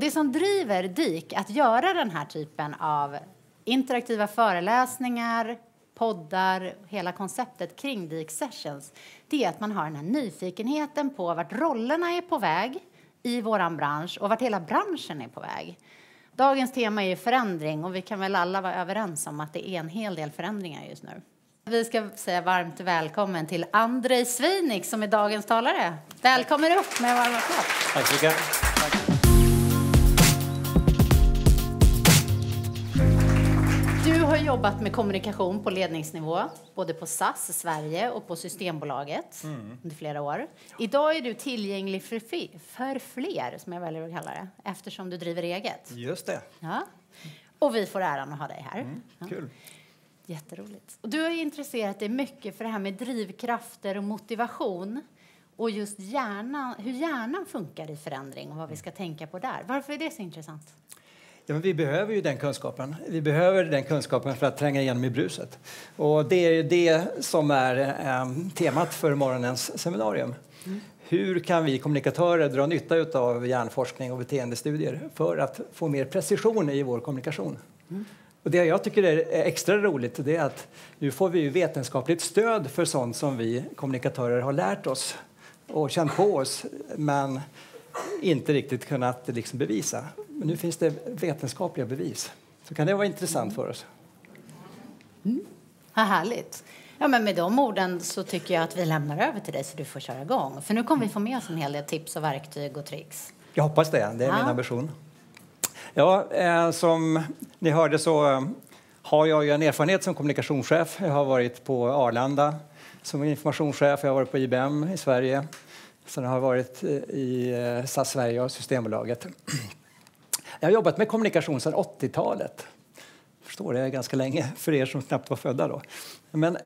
Det som driver DIK att göra den här typen av interaktiva föreläsningar, poddar, hela konceptet kring DIK Sessions, det är att man har den här nyfikenheten på vart rollerna är på väg i vår bransch och vart hela branschen är på väg. Dagens tema är förändring och vi kan väl alla vara överens om att det är en hel del förändringar just nu. Vi ska säga varmt välkommen till Andrej Svinik som är dagens talare. Välkommen upp med varma applåd. Tack så mycket. Du jobbat med kommunikation på ledningsnivå, både på SAS Sverige och på Systembolaget mm. under flera år. Idag är du tillgänglig för, för fler, som jag väljer att kalla det, eftersom du driver eget. Just det. Ja. Och vi får äran att ha dig här. Mm. Kul. Ja. Jätteroligt. Och du har intresserat dig mycket för det här med drivkrafter och motivation och just hjärnan, hur hjärnan funkar i förändring och vad vi ska tänka på där. Varför är det så intressant? Ja, men vi behöver ju den kunskapen. Vi behöver den kunskapen för att tränga igenom i bruset. Och det är det som är eh, temat för morgonens seminarium. Mm. Hur kan vi kommunikatörer dra nytta av hjärnforskning och beteendestudier för att få mer precision i vår kommunikation? Mm. Och det jag tycker är extra roligt det är att nu får vi vetenskapligt stöd för sånt som vi kommunikatörer har lärt oss och känt på oss men inte riktigt kunnat liksom bevisa. Men nu finns det vetenskapliga bevis. Så kan det vara intressant för oss. Mm. Vad härligt. Ja, men med de orden så tycker jag att vi lämnar över till dig så du får köra igång. För nu kommer vi få med oss en hel del tips och verktyg och tricks. Jag hoppas det. Det är ja. min ambition. Ja, eh, som ni hörde så eh, har jag en erfarenhet som kommunikationschef. Jag har varit på Arlanda som informationschef. Jag har varit på IBM i Sverige. Sen har varit eh, i eh, SAS Sverige och Systembolaget. Jag har jobbat med kommunikation sedan 80-talet. Förstår det ganska länge för er som knappt var födda då. Men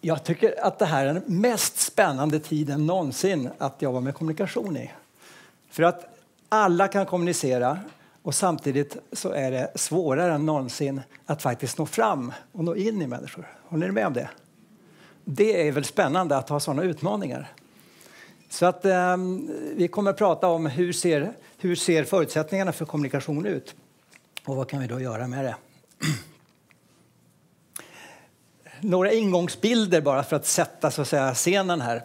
jag tycker att det här är den mest spännande tiden någonsin att jobba med kommunikation i. För att alla kan kommunicera och samtidigt så är det svårare än någonsin att faktiskt nå fram och nå in i människor. Håller ni med om det? Det är väl spännande att ha sådana utmaningar. Så att, eh, vi kommer att prata om hur ser, hur ser förutsättningarna för kommunikation ut och vad kan vi då göra med det. Några ingångsbilder bara för att sätta så att säga, scenen här.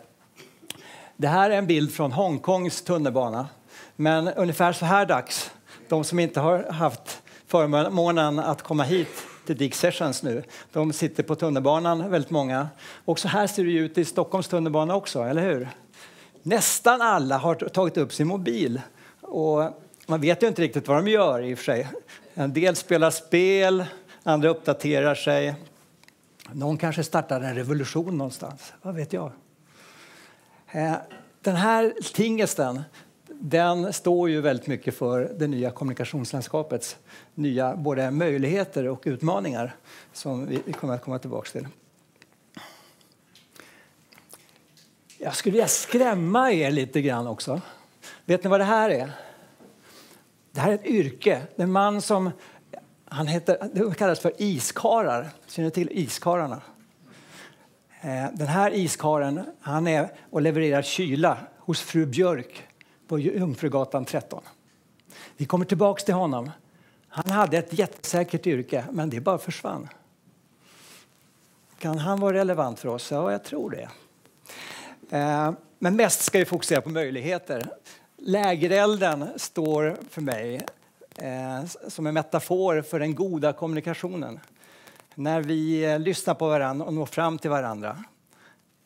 Det här är en bild från Hongkongs tunnelbana. Men ungefär så här dags, de som inte har haft förmånen att komma hit till Dick Sessions nu, de sitter på tunnelbanan väldigt många. Och så här ser det ut i Stockholms tunnelbana också, eller hur? Nästan alla har tagit upp sin mobil. Och man vet ju inte riktigt vad de gör i och för sig. En del spelar spel, andra uppdaterar sig. Någon kanske startar en revolution någonstans. Vad vet jag? Eh, den här tingesten den står ju väldigt mycket för det nya kommunikationslandskapets nya både möjligheter och utmaningar som vi kommer att komma tillbaka till. Jag skulle vilja skrämma er lite grann också. Vet ni vad det här är? Det här är ett yrke. Det är en man som han heter, det kallas för iskarar. Känner ni till iskararna? Eh, den här iskaren han är och levererar kyla hos fru Björk på Jungfrugatan 13. Vi kommer tillbaks till honom. Han hade ett jättesäkert yrke, men det bara försvann. Kan han vara relevant för oss? Ja, jag tror det. Eh, men mest ska vi fokusera på möjligheter. Lägerelden står för mig eh, som en metafor för den goda kommunikationen. När vi eh, lyssnar på varandra och når fram till varandra.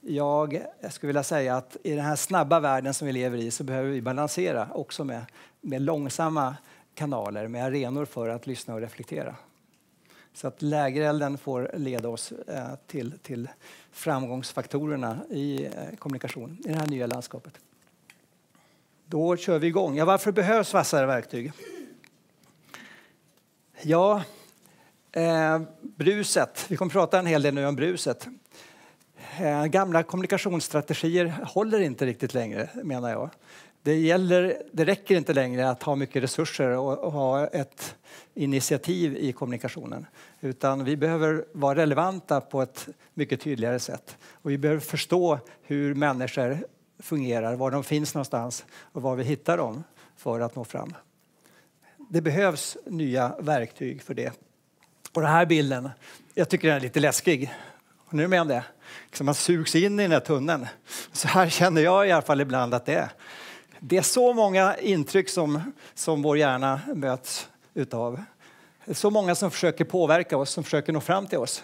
Jag skulle vilja säga att i den här snabba världen som vi lever i så behöver vi balansera också med, med långsamma kanaler, med arenor för att lyssna och reflektera. Så att lägerelden får leda oss eh, till, till framgångsfaktorerna i eh, kommunikation i det här nya landskapet. Då kör vi igång. Ja, varför behövs vassare verktyg? Ja, eh, bruset. Vi kommer att prata en hel del nu om bruset. Eh, gamla kommunikationsstrategier håller inte riktigt längre, menar jag. Det, gäller, det räcker inte längre att ha mycket resurser och, och ha ett initiativ i kommunikationen. Utan vi behöver vara relevanta på ett mycket tydligare sätt. Och vi behöver förstå hur människor fungerar, var de finns någonstans och var vi hittar dem för att nå fram. det behövs nya verktyg för det. Och den här bilden, jag tycker den är lite läskig. Håller ni med om det? Liksom man sugs in i den här tunneln. Så här känner jag i alla fall ibland att det är. Det är så många intryck som, som vår hjärna möts utav. Så många som försöker påverka oss, som försöker nå fram till oss.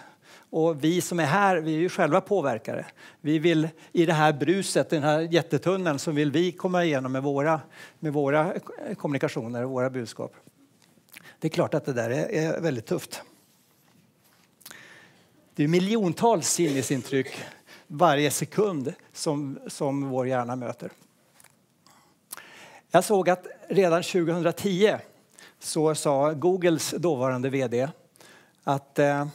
Och vi som är här, vi är ju själva påverkare. Vi vill i det här bruset, den här jättetunneln, så vill vi komma igenom med våra, med våra kommunikationer och våra budskap. Det är klart att det där är, är väldigt tufft. Det är miljontals sinnesintryck varje sekund som, som vår hjärna möter. Jag såg att redan 2010 så sa Googles dåvarande vd att, eh,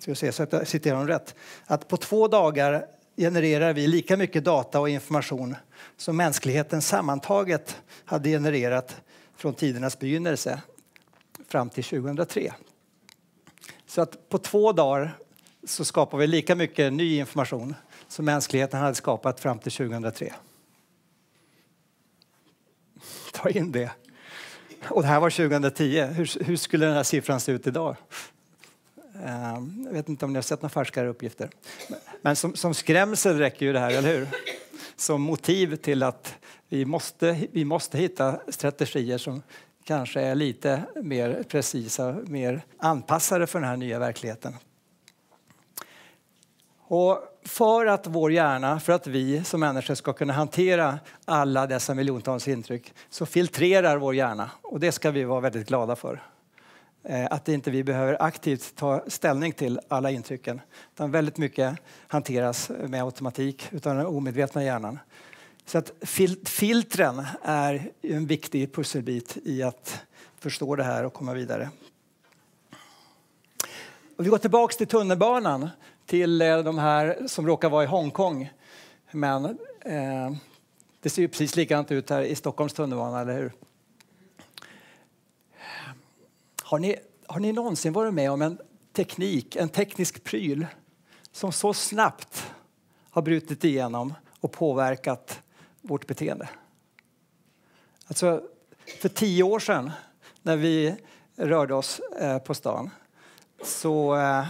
ska se så att jag citerar honom rätt, att på två dagar genererar vi lika mycket data och information som mänskligheten sammantaget hade genererat från tidernas begynnelse fram till 2003. Så att på två dagar så skapar vi lika mycket ny information som mänskligheten hade skapat fram till 2003. Ta in det. Och det här var 2010. Hur, hur skulle den här siffran se ut idag? Ehm, jag vet inte om ni har sett några färskare uppgifter. Men som, som skrämsel räcker ju det här, eller hur? Som motiv till att vi måste, vi måste hitta strategier som kanske är lite mer precisa, mer anpassade för den här nya verkligheten. Och för att vår hjärna, för att vi som människor ska kunna hantera alla dessa miljontals intryck så filtrerar vår hjärna och det ska vi vara väldigt glada för. Eh, att inte vi behöver aktivt ta ställning till alla intrycken utan väldigt mycket hanteras med automatik utan den omedvetna hjärnan. Så att fil filtren är en viktig pusselbit i att förstå det här och komma vidare. Och vi går tillbaks till tunnelbanan till eh, de här som råkar vara i Hongkong. Men eh, det ser ju precis likadant ut här i Stockholms tunnelbana, eller hur? Har ni, har ni någonsin varit med om en teknik, en teknisk pryl som så snabbt har brutit igenom och påverkat vårt beteende? Alltså, för tio år sedan när vi rörde oss eh, på stan så eh,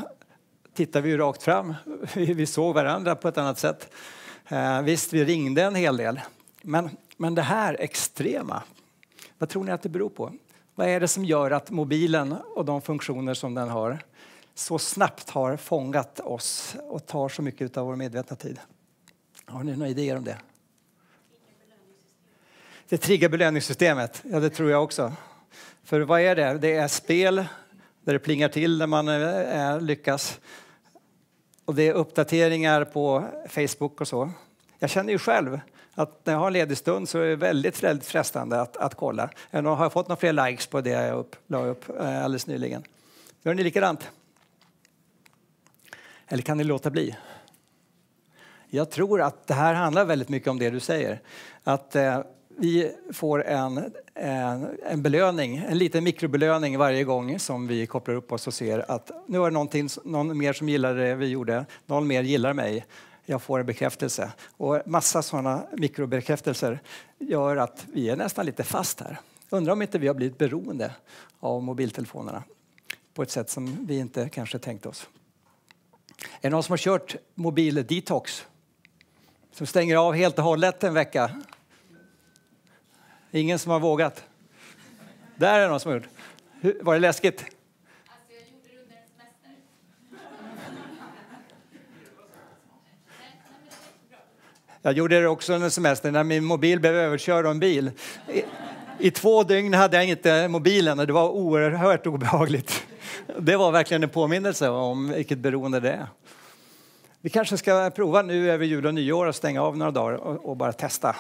tittade vi rakt fram. Vi såg varandra på ett annat sätt. Eh, visst, vi ringde en hel del. Men, men det här extrema, vad tror ni att det beror på? Vad är det som gör att mobilen och de funktioner som den har så snabbt har fångat oss och tar så mycket av vår medvetna tid? Har ni några idéer om det? Det triggar belöningssystemet, ja det tror jag också. För vad är det? Det är spel där det plingar till när man eh, lyckas. Och det är uppdateringar på Facebook och så. Jag känner ju själv att när jag har en ledig stund så är det väldigt, väldigt frestande att, att kolla. Jag har jag fått några fler likes på det jag upp, la upp eh, alldeles nyligen. Gör ni likadant? Eller kan ni låta bli? Jag tror att det här handlar väldigt mycket om det du säger. Att eh, vi får en, en, en, belöning, en liten mikrobelöning varje gång som vi kopplar upp oss och ser att nu är det någon mer som gillar det vi gjorde, någon mer gillar mig. Jag får en bekräftelse. Och massa sådana mikrobekräftelser gör att vi är nästan lite fast här. Undrar om inte vi har blivit beroende av mobiltelefonerna på ett sätt som vi inte kanske tänkt oss. Är det någon som har kört mobildetox? Som stänger av helt och hållet en vecka Ingen som har vågat? Där är det någon som har gjort. Var det läskigt? Alltså, jag gjorde det under en semester. Jag gjorde det också under semestern när min mobil blev överkörd av en bil. I, I, två dygn hade jag inte mobilen och det var oerhört obehagligt. Det var verkligen en påminnelse om vilket beroende det är. Vi kanske ska prova nu över jul och nyår att stänga av några dagar och, och bara testa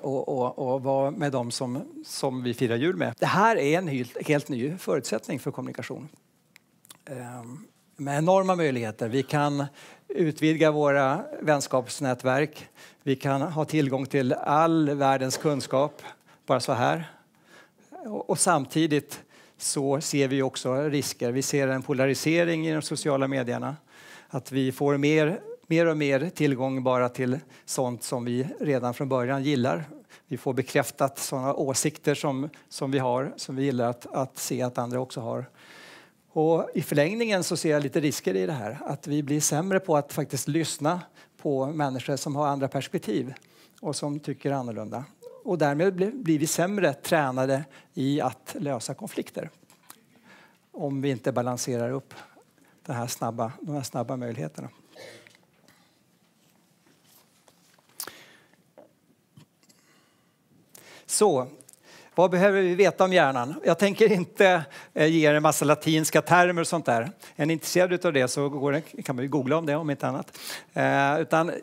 och, och, och vara med dem som, som vi firar jul med. Det här är en helt, helt ny förutsättning för kommunikation. Ehm, med enorma möjligheter. Vi kan utvidga våra vänskapsnätverk. Vi kan ha tillgång till all världens kunskap bara så här. Och, och samtidigt så ser vi också risker. Vi ser en polarisering i de sociala medierna. Att vi får mer mer och mer tillgång bara till sånt som vi redan från början gillar Vi får bekräftat sådana åsikter som, som vi har, som vi gillar att, att se att andra också har. Och I förlängningen så ser jag lite risker i det här. Att vi blir sämre på att faktiskt lyssna på människor som har andra perspektiv och som tycker annorlunda. Och därmed blir vi sämre tränade i att lösa konflikter. Om vi inte balanserar upp de här snabba, de här snabba möjligheterna. Så, vad behöver vi veta om hjärnan? Jag tänker inte eh, ge er en massa latinska termer och sånt där. Är ni intresserade av det så går det, kan man ju googla om det om inte annat. Eh, utan eh,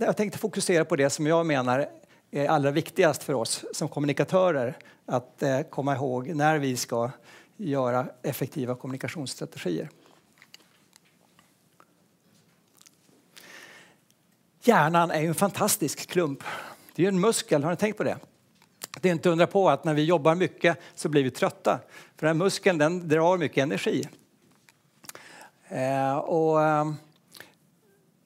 jag tänkte fokusera på det som jag menar är allra viktigast för oss som kommunikatörer att eh, komma ihåg när vi ska göra effektiva kommunikationsstrategier. Hjärnan är ju en fantastisk klump. Det är en muskel, har ni tänkt på det? Det är inte undra på att när vi jobbar mycket så blir vi trötta. För den här muskeln den drar mycket energi. Eh, och, eh,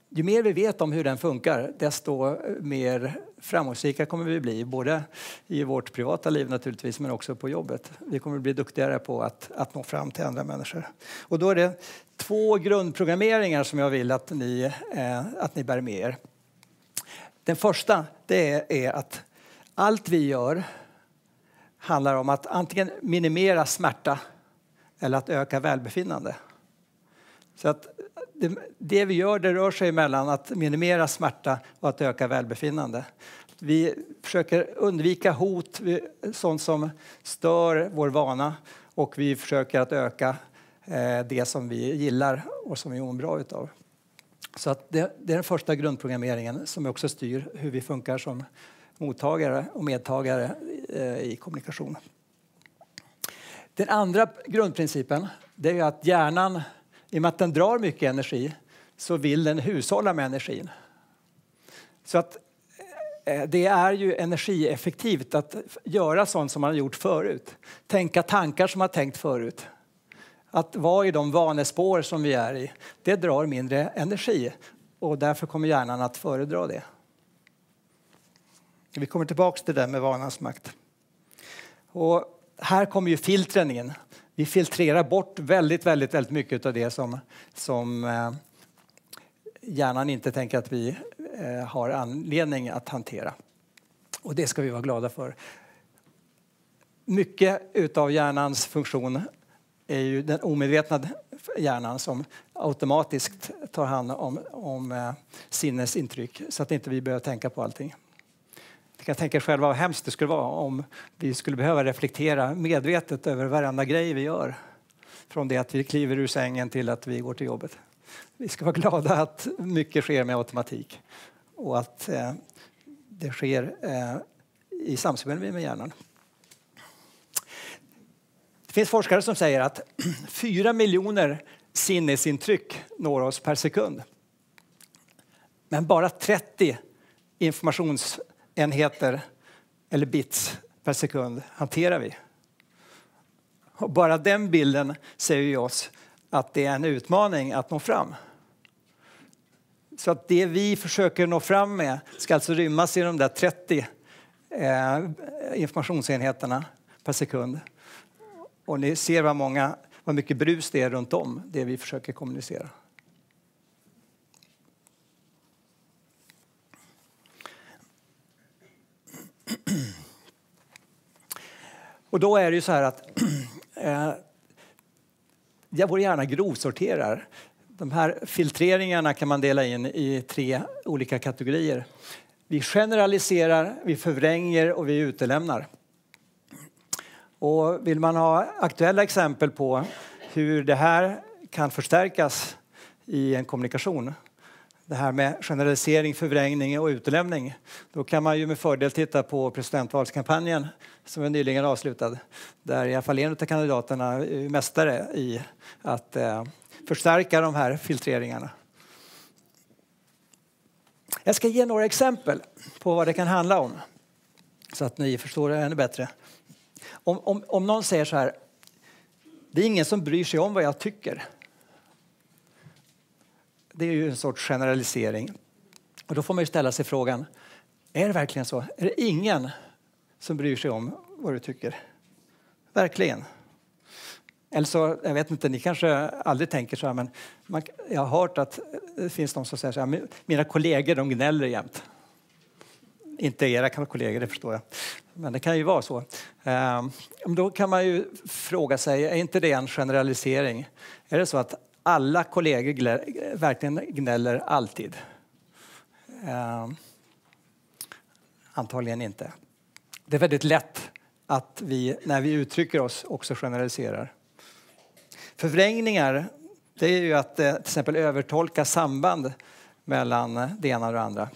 ju mer vi vet om hur den funkar, desto mer framgångsrika kommer vi bli. Både i vårt privata liv naturligtvis, men också på jobbet. Vi kommer bli duktigare på att, att nå fram till andra människor. Och då är det två grundprogrammeringar som jag vill att ni, eh, att ni bär med er. Den första det är att allt vi gör handlar om att antingen minimera smärta eller att öka välbefinnande. Så att det, det, vi gör det rör sig mellan att minimera smärta och att öka välbefinnande. Vi försöker undvika hot, sånt som stör vår vana och vi försöker att öka eh, det som vi gillar och som vi mår bra utav. Så att det, det är den första grundprogrammeringen som också styr hur vi funkar som mottagare och medtagare eh, i kommunikation. Den andra grundprincipen det är att hjärnan, i och med att den drar mycket energi, så vill den hushålla med energin. Så att eh, det är ju energieffektivt att göra sånt som man har gjort förut. Tänka tankar som man har tänkt förut. Att vara i de vanespår som vi är i, det drar mindre energi och därför kommer hjärnan att föredra det. Vi kommer tillbaka till det där med vanans makt. Och här kommer ju filtren in. Vi filtrerar bort väldigt, väldigt, väldigt mycket av det som, som eh, hjärnan inte tänker att vi eh, har anledning att hantera. Och det ska vi vara glada för. Mycket av hjärnans funktion är ju den omedvetna hjärnan som automatiskt tar hand om, om eh, sinnesintryck så att inte vi behöver tänka på allting. Ni kan tänka er själva vad hemskt det skulle vara om vi skulle behöva reflektera medvetet över varenda grej vi gör. Från det att vi kliver ur sängen till att vi går till jobbet. Vi ska vara glada att mycket sker med automatik och att eh, det sker eh, i samspel med hjärnan. Det finns forskare som säger att 4 miljoner sinnesintryck når oss per sekund. Men bara 30 enheter, eller bits per sekund hanterar vi. Och bara den bilden säger oss att det är en utmaning att nå fram. Så att det vi försöker nå fram med ska alltså rymmas i de där 30 eh, informationsenheterna per sekund. Och ni ser vad, många, vad mycket brus det är runt om det vi försöker kommunicera. Och då är det ju så här att eh, vår hjärna grovsorterar. De här filtreringarna kan man dela in i tre olika kategorier. Vi generaliserar, vi förvränger och vi utelämnar. Och vill man ha aktuella exempel på hur det här kan förstärkas i en kommunikation det här med generalisering, förvrängning och utelämning. Då kan man ju med fördel titta på presidentvalskampanjen som är nyligen avslutad. Där i alla fall en av kandidaterna är mästare i att eh, förstärka de här filtreringarna. Jag ska ge några exempel på vad det kan handla om så att ni förstår det ännu bättre. Om, om, om någon säger så här, det är ingen som bryr sig om vad jag tycker. Det är ju en sorts generalisering. Och då får man ju ställa sig frågan, Är det verkligen så? Är det ingen som bryr sig om vad du tycker? Verkligen. Eller så, jag vet inte, ni kanske aldrig tänker så här, men man, jag har hört att det finns de som säger så här, mina kollegor de gnäller jämt. Inte era kollegor, det förstår jag. Men det kan ju vara så. Ehm, då kan man ju fråga sig, är inte det en generalisering? Är det så att alla kollegor verkligen gnäller alltid? Eh, antagligen inte. Det är väldigt lätt att vi, när vi uttrycker oss, också generaliserar. Förvrängningar, det är ju att eh, till exempel övertolka samband mellan det ena och det andra.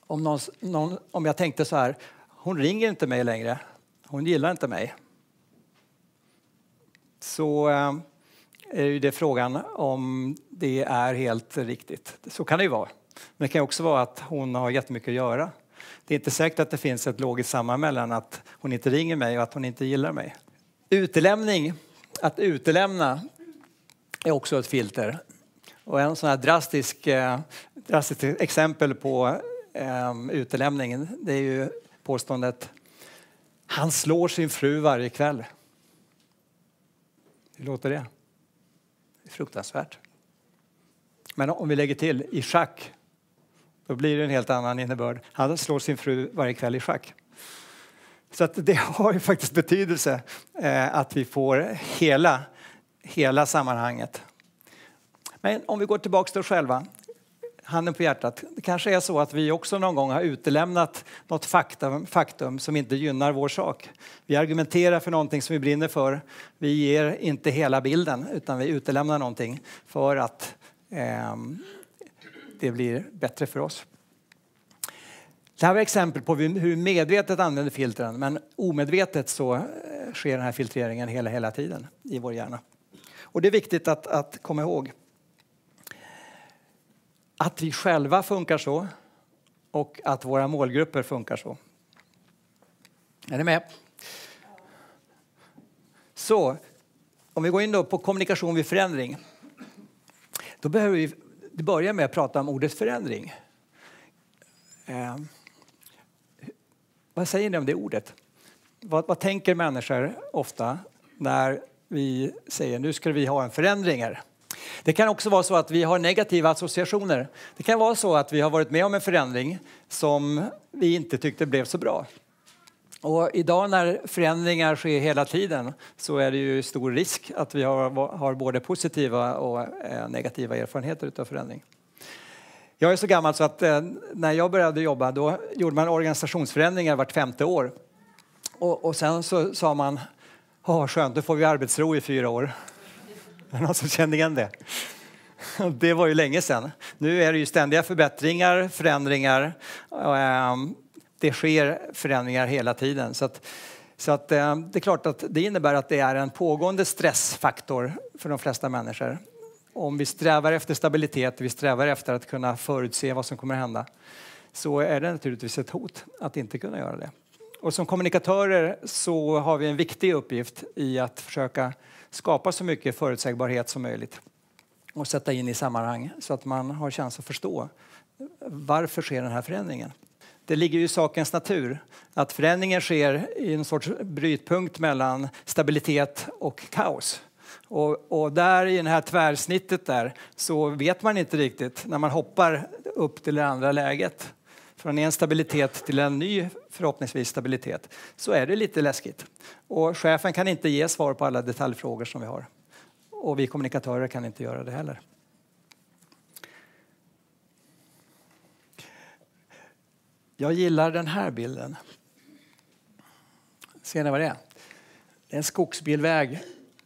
Om, någon, någon, om jag tänkte så här, hon ringer inte mig längre, hon gillar inte mig. Så eh, är ju det frågan om det är helt riktigt. Så kan det ju vara. Men det kan också vara att hon har jättemycket att göra. Det är inte säkert att det finns ett logiskt samband mellan att hon inte ringer mig och att hon inte gillar mig. Utelämning, att utelämna, är också ett filter. Och en sån här drastisk, eh, drastiskt exempel på eh, utelämningen, det är ju påståendet han slår sin fru varje kväll. Hur låter det? Fruktansvärt. Men om vi lägger till i schack, då blir det en helt annan innebörd. Han slår sin fru varje kväll i schack. Så att det har ju faktiskt betydelse eh, att vi får hela, hela sammanhanget. Men om vi går tillbaka till oss själva handen på hjärtat, det kanske är så att vi också någon gång har utelämnat något faktum, faktum som inte gynnar vår sak. Vi argumenterar för någonting som vi brinner för. Vi ger inte hela bilden utan vi utelämnar någonting för att eh, det blir bättre för oss. Det här var exempel på hur vi medvetet använder filtren men omedvetet så eh, sker den här filtreringen hela, hela tiden i vår hjärna. Och det är viktigt att, att komma ihåg att vi själva funkar så och att våra målgrupper funkar så. Är ni med? Så, om vi går in då på kommunikation vid förändring. Då behöver vi börja med att prata om ordet förändring. Eh, vad säger ni om det ordet? Vad, vad tänker människor ofta när vi säger nu ska vi ha en förändring här? Det kan också vara så att vi har negativa associationer. Det kan vara så att vi har varit med om en förändring som vi inte tyckte blev så bra. Och idag när förändringar sker hela tiden så är det ju stor risk att vi har, har både positiva och eh, negativa erfarenheter av förändring. Jag är så gammal så att eh, när jag började jobba då gjorde man organisationsförändringar vart femte år. Och, och sen så sa man, ja skönt, då får vi arbetsro i fyra år. Är det någon som känner igen det? Det var ju länge sedan. Nu är det ju ständiga förbättringar, förändringar. Ehm, det sker förändringar hela tiden. Så, att, så att, ehm, det är klart att det innebär att det är en pågående stressfaktor för de flesta människor. Om vi strävar efter stabilitet, vi strävar efter att kunna förutse vad som kommer att hända, så är det naturligtvis ett hot att inte kunna göra det. Och som kommunikatörer så har vi en viktig uppgift i att försöka skapa så mycket förutsägbarhet som möjligt och sätta in i sammanhang så att man har chans att förstå varför sker den här förändringen. Det ligger ju i sakens natur att förändringen sker i en sorts brytpunkt mellan stabilitet och kaos. Och, och, där i det här tvärsnittet där så vet man inte riktigt när man hoppar upp till det andra läget från en stabilitet till en ny förhoppningsvis stabilitet så är det lite läskigt. Och chefen kan inte ge svar på alla detaljfrågor som vi har. Och vi kommunikatörer kan inte göra det heller. Jag gillar den här bilden. Ser ni vad det är? Det är en skogsbilväg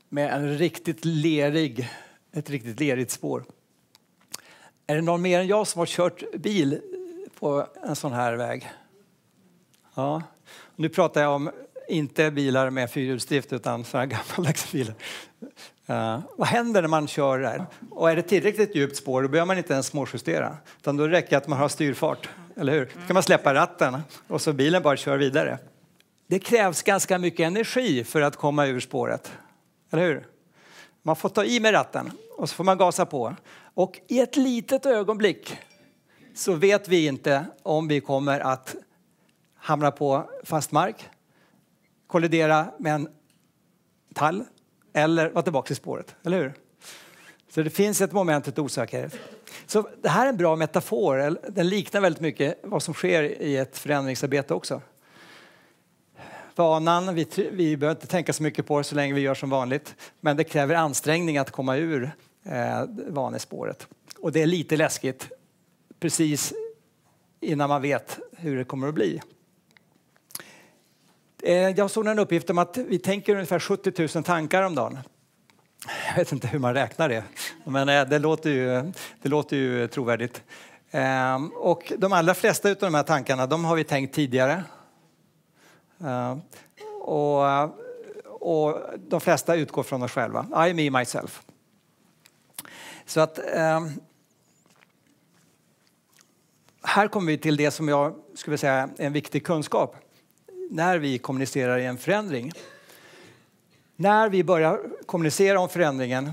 med en riktigt lerig, ett riktigt lerigt spår. Är det någon mer än jag som har kört bil på en sån här väg? Ja. Nu pratar jag om inte bilar med fyrhjulsdrift utan såna här gammaldags bilar. Uh, vad händer när man kör där? Och är det tillräckligt djupt spår då behöver man inte ens småjustera. Utan då räcker det att man har styrfart, eller hur? Då kan man släppa ratten och så bilen bara kör vidare. Det krävs ganska mycket energi för att komma ur spåret, eller hur? Man får ta i med ratten och så får man gasa på. Och i ett litet ögonblick så vet vi inte om vi kommer att hamna på fast mark, kollidera med en tall eller vara tillbaka i spåret. Eller hur? Så det finns ett moment av osäkerhet. Så det här är en bra metafor. Den liknar väldigt mycket vad som sker i ett förändringsarbete också. Vanan, vi, vi behöver inte tänka så mycket på det så länge vi gör som vanligt. Men det kräver ansträngning att komma ur eh, vanespåret. Och det är lite läskigt precis innan man vet hur det kommer att bli. Eh, jag såg en uppgift om att vi tänker ungefär 70 000 tankar om dagen. Jag vet inte hur man räknar det, men eh, det låter ju, det låter ju trovärdigt. Ehm, och de allra flesta av de här tankarna de har vi tänkt tidigare. Ehm, och, och de flesta utgår från oss själva. I, me, myself. Så att ehm, här kommer vi till det som jag skulle säga är en viktig kunskap när vi kommunicerar i en förändring. När vi börjar kommunicera om förändringen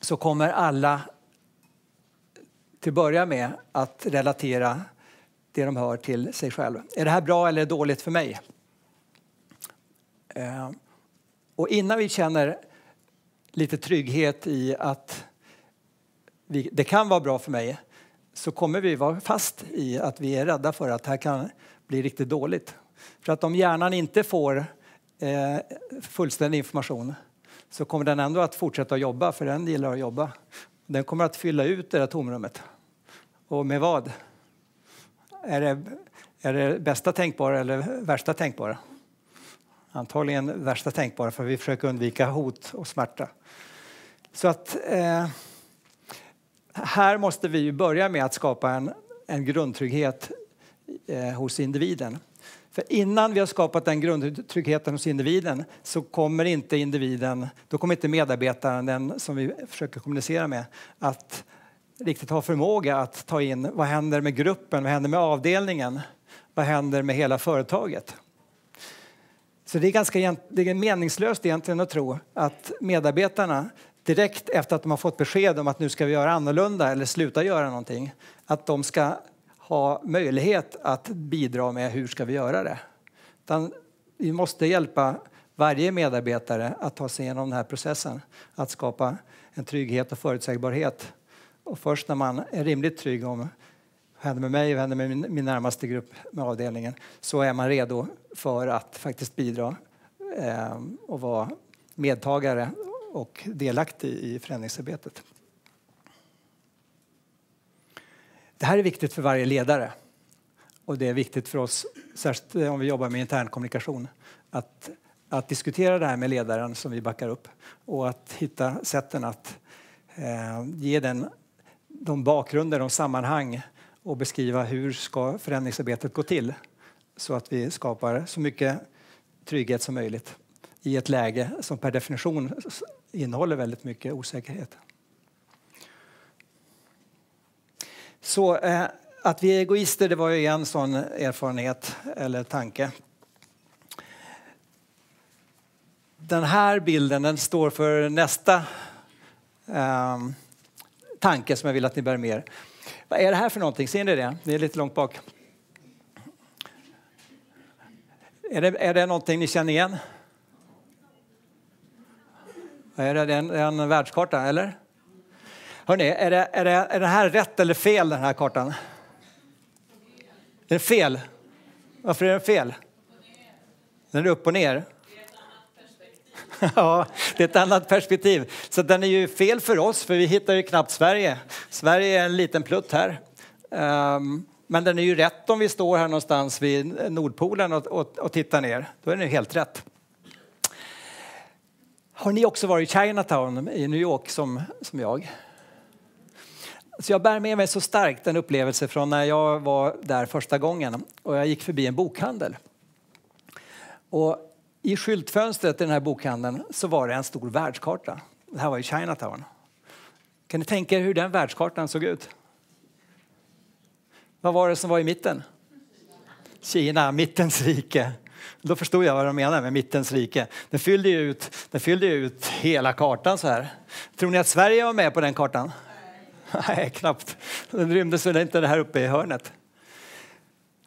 så kommer alla till att börja med att relatera det de hör till sig själva. Är det här bra eller dåligt för mig? Eh, och innan vi känner lite trygghet i att det kan vara bra för mig så kommer vi vara fast i att vi är rädda för att det här kan bli riktigt dåligt. För att om hjärnan inte får eh, fullständig information så kommer den ändå att fortsätta jobba, för den gillar att jobba. Den kommer att fylla ut det där tomrummet. Och med vad? Är det, är det bästa tänkbara eller värsta tänkbara? Antagligen värsta tänkbara, för vi försöker undvika hot och smärta. Så att eh, här måste vi börja med att skapa en, en grundtrygghet eh, hos individen. För innan vi har skapat den grundtryggheten hos individen så kommer inte individen, då kommer inte medarbetaren, den som vi försöker kommunicera med, att riktigt ha förmåga att ta in vad händer med gruppen, vad händer med avdelningen, vad händer med hela företaget. Så det är ganska det är meningslöst egentligen att tro att medarbetarna direkt efter att de har fått besked om att nu ska vi göra annorlunda eller sluta göra någonting, att de ska ha möjlighet att bidra med hur ska vi göra det. Utan vi måste hjälpa varje medarbetare att ta sig igenom den här processen, att skapa en trygghet och förutsägbarhet. Och först när man är rimligt trygg om vad händer med mig och händer med min, min närmaste grupp med avdelningen så är man redo för att faktiskt bidra eh, och vara medtagare och delaktig i förändringsarbetet. Det här är viktigt för varje ledare. Och det är viktigt för oss, särskilt om vi jobbar med internkommunikation, att, att diskutera det här med ledaren som vi backar upp och att hitta sätten att eh, ge den de bakgrunder, de sammanhang och beskriva hur ska förändringsarbetet gå till så att vi skapar så mycket trygghet som möjligt i ett läge som per definition innehåller väldigt mycket osäkerhet. Så eh, att vi är egoister, det var ju en sån erfarenhet eller tanke. Den här bilden den står för nästa eh, tanke som jag vill att ni bär med er. Vad är det här för någonting? Ser ni det? Det är lite långt bak. Är det, är det någonting ni känner igen? Är det en, en världskarta, eller? Hörrni, är, det, är, det, är det här rätt eller fel, den här kartan? Är det fel? Varför är den fel? Den är upp och ner. Ja, det är ett annat perspektiv. Så den är ju fel för oss, för vi hittar ju knappt Sverige. Sverige är en liten plutt här. Um, men den är ju rätt om vi står här någonstans vid Nordpolen och, och, och tittar ner. Då är den ju helt rätt. Har ni också varit i Chinatown i New York som, som jag? Så jag bär med mig så starkt en upplevelse från när jag var där första gången och jag gick förbi en bokhandel. Och I skyltfönstret i den här bokhandeln så var det en stor världskarta. Det här var i Chinatown. Kan ni tänka er hur den världskartan såg ut? Vad var det som var i mitten? Kina, mittens rike. Då förstod jag vad de menar med mittens rike. Den fyllde ut, den fyllde ut hela kartan så här. Tror ni att Sverige var med på den kartan? Nej, knappt. Den rymdes väl inte här uppe i hörnet.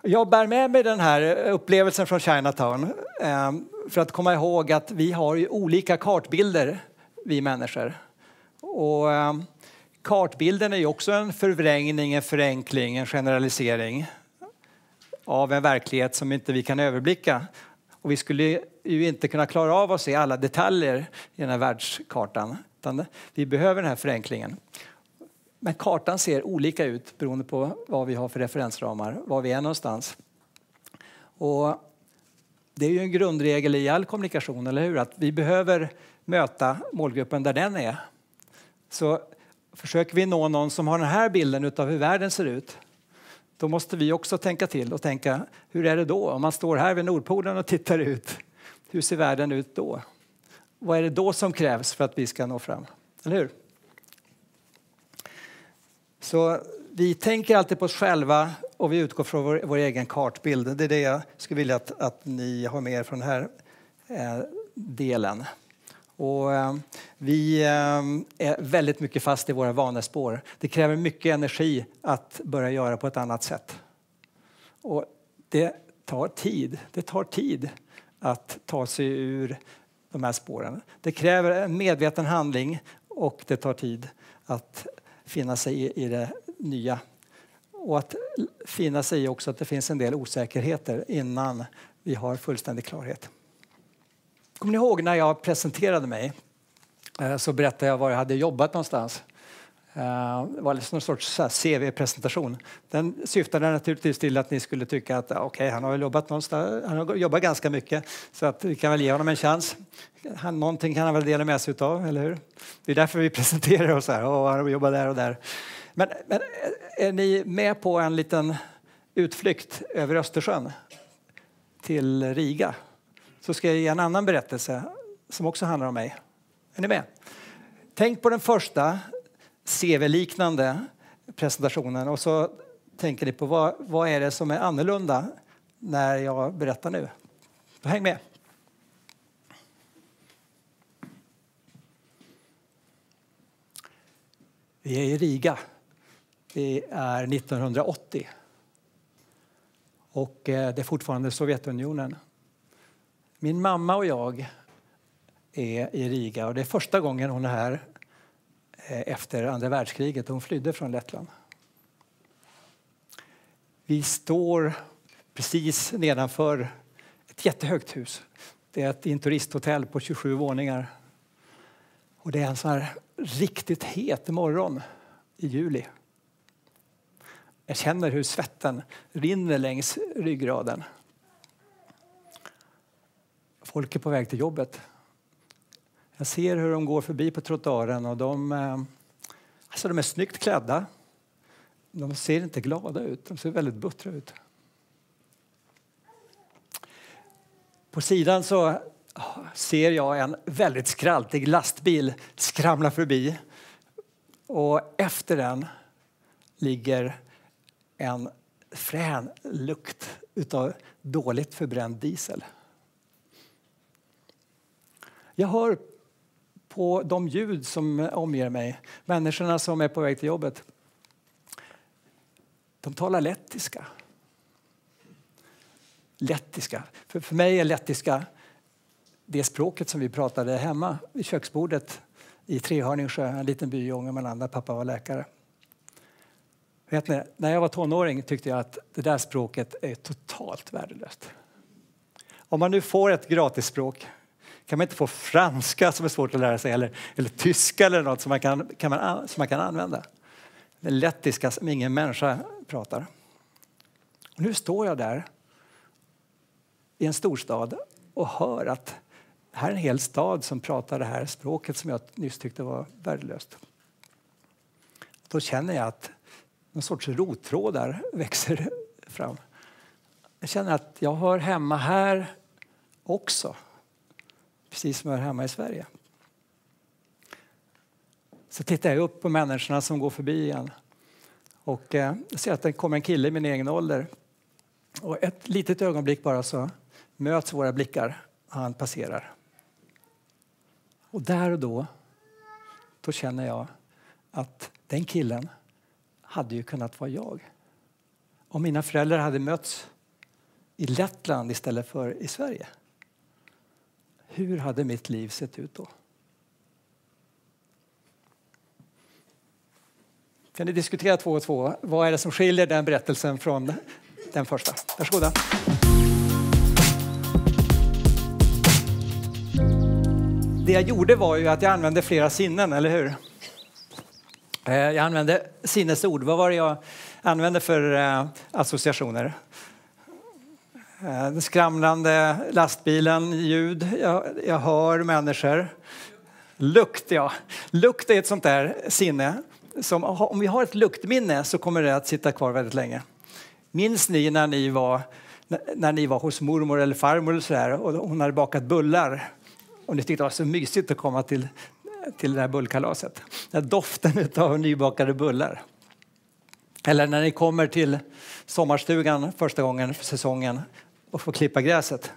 Jag bär med mig den här upplevelsen från Chinatown eh, för att komma ihåg att vi har ju olika kartbilder, vi människor. Och eh, kartbilden är ju också en förvrängning, en förenkling, en generalisering av en verklighet som inte vi kan överblicka. Och vi skulle ju inte kunna klara av att se alla detaljer i den här världskartan. Utan vi behöver den här förenklingen. Men kartan ser olika ut beroende på vad vi har för referensramar, var vi är någonstans. Och det är ju en grundregel i all kommunikation, eller hur? Att vi behöver möta målgruppen där den är. Så försöker vi nå någon som har den här bilden av hur världen ser ut, då måste vi också tänka till och tänka, hur är det då? Om man står här vid Nordpolen och tittar ut, hur ser världen ut då? Vad är det då som krävs för att vi ska nå fram? Eller hur? Så vi tänker alltid på oss själva och vi utgår från vår, vår egen kartbild. Det är det jag skulle vilja att, att ni har med er från den här eh, delen. Och, eh, vi eh, är väldigt mycket fast i våra vanespår. Det kräver mycket energi att börja göra på ett annat sätt. Och det tar tid. Det tar tid att ta sig ur de här spåren. Det kräver en medveten handling och det tar tid att finna sig i, i det nya. Och att finna sig i också att det finns en del osäkerheter innan vi har fullständig klarhet. Kommer ni ihåg när jag presenterade mig? Eh, så berättade jag var jag hade jobbat någonstans. Eh, det var liksom någon sorts CV-presentation. Den syftade naturligtvis till att ni skulle tycka att okay, han har jobbat någonstans, han har jobbat ganska mycket så att vi kan väl ge honom en chans. Han, någonting kan han väl dela med sig av, eller hur? Det är därför vi presenterar oss här. Oh, han har jobbat där och där. Men, men eh, är ni med på en liten utflykt över Östersjön till Riga? Så ska jag ge en annan berättelse som också handlar om mig. Är ni med? Tänk på den första CV-liknande presentationen och så tänker ni på vad, vad är det som är annorlunda när jag berättar nu. Häng med! Vi är i Riga. Det är 1980. Och eh, det är fortfarande Sovjetunionen. Min mamma och jag är i Riga och det är första gången hon är här eh, efter andra världskriget. Hon flydde från Lettland. Vi står precis nedanför ett jättehögt hus. Det är ett turisthotell på 27 våningar. Och det är en sån här riktigt het morgon i juli. Jag känner hur svetten rinner längs ryggraden. Folk är på väg till jobbet. Jag ser hur de går förbi på trottoaren och de, eh, alltså de är snyggt klädda. De ser inte glada ut, de ser väldigt buttra ut. På sidan så ah, ser jag en väldigt skraltig lastbil skramla förbi. Och efter den ligger en frän lukt av dåligt förbränd diesel. Jag hör på de ljud som omger mig. Människorna som är på väg till jobbet. De talar lettiska. Lettiska. För, för mig är lettiska det språket som vi pratade hemma vid köksbordet i Trehörningsjö, en liten by i Ångermanland där pappa var läkare. Vet ni, när jag var tonåring tyckte jag att det där språket är totalt värdelöst. Om man nu får ett gratisspråk kan man inte få franska som är svårt att lära sig eller, eller tyska eller något som man kan, kan man, som man kan använda? Den lettiska som ingen människa pratar. Och nu står jag där i en storstad och hör att här är en hel stad som pratar det här språket som jag nyss tyckte var värdelöst. Då känner jag att någon sorts rottrådar växer fram. Jag känner att jag hör hemma här också precis som jag hemma i Sverige. Så tittar jag upp på människorna som går förbi igen. Och eh, jag ser att det kommer en kille i min egen ålder. Och ett litet ögonblick bara så möts våra blickar och han passerar. Och där och då, då känner jag att den killen hade ju kunnat vara jag. Om mina föräldrar hade mötts i Lettland istället för i Sverige. Hur hade mitt liv sett ut då? Kan ni diskutera två och två? Vad är det som skiljer den berättelsen från den första? Varsågoda. Det jag gjorde var ju att jag använde flera sinnen, eller hur? Eh, jag använde sinnesord. Vad var det jag använde för eh, associationer? Eh, den skramlande lastbilen, ljud, jag, jag hör människor. Lukt, ja. Lukt är ett sånt där sinne som om vi har ett luktminne så kommer det att sitta kvar väldigt länge. Minns ni när ni var, när ni var hos mormor eller farmor och, så där, och hon hade bakat bullar och ni tyckte det var så mysigt att komma till, till det här bullkalaset? Den doften av nybakade bullar. Eller när ni kommer till sommarstugan första gången för säsongen och få klippa gräset.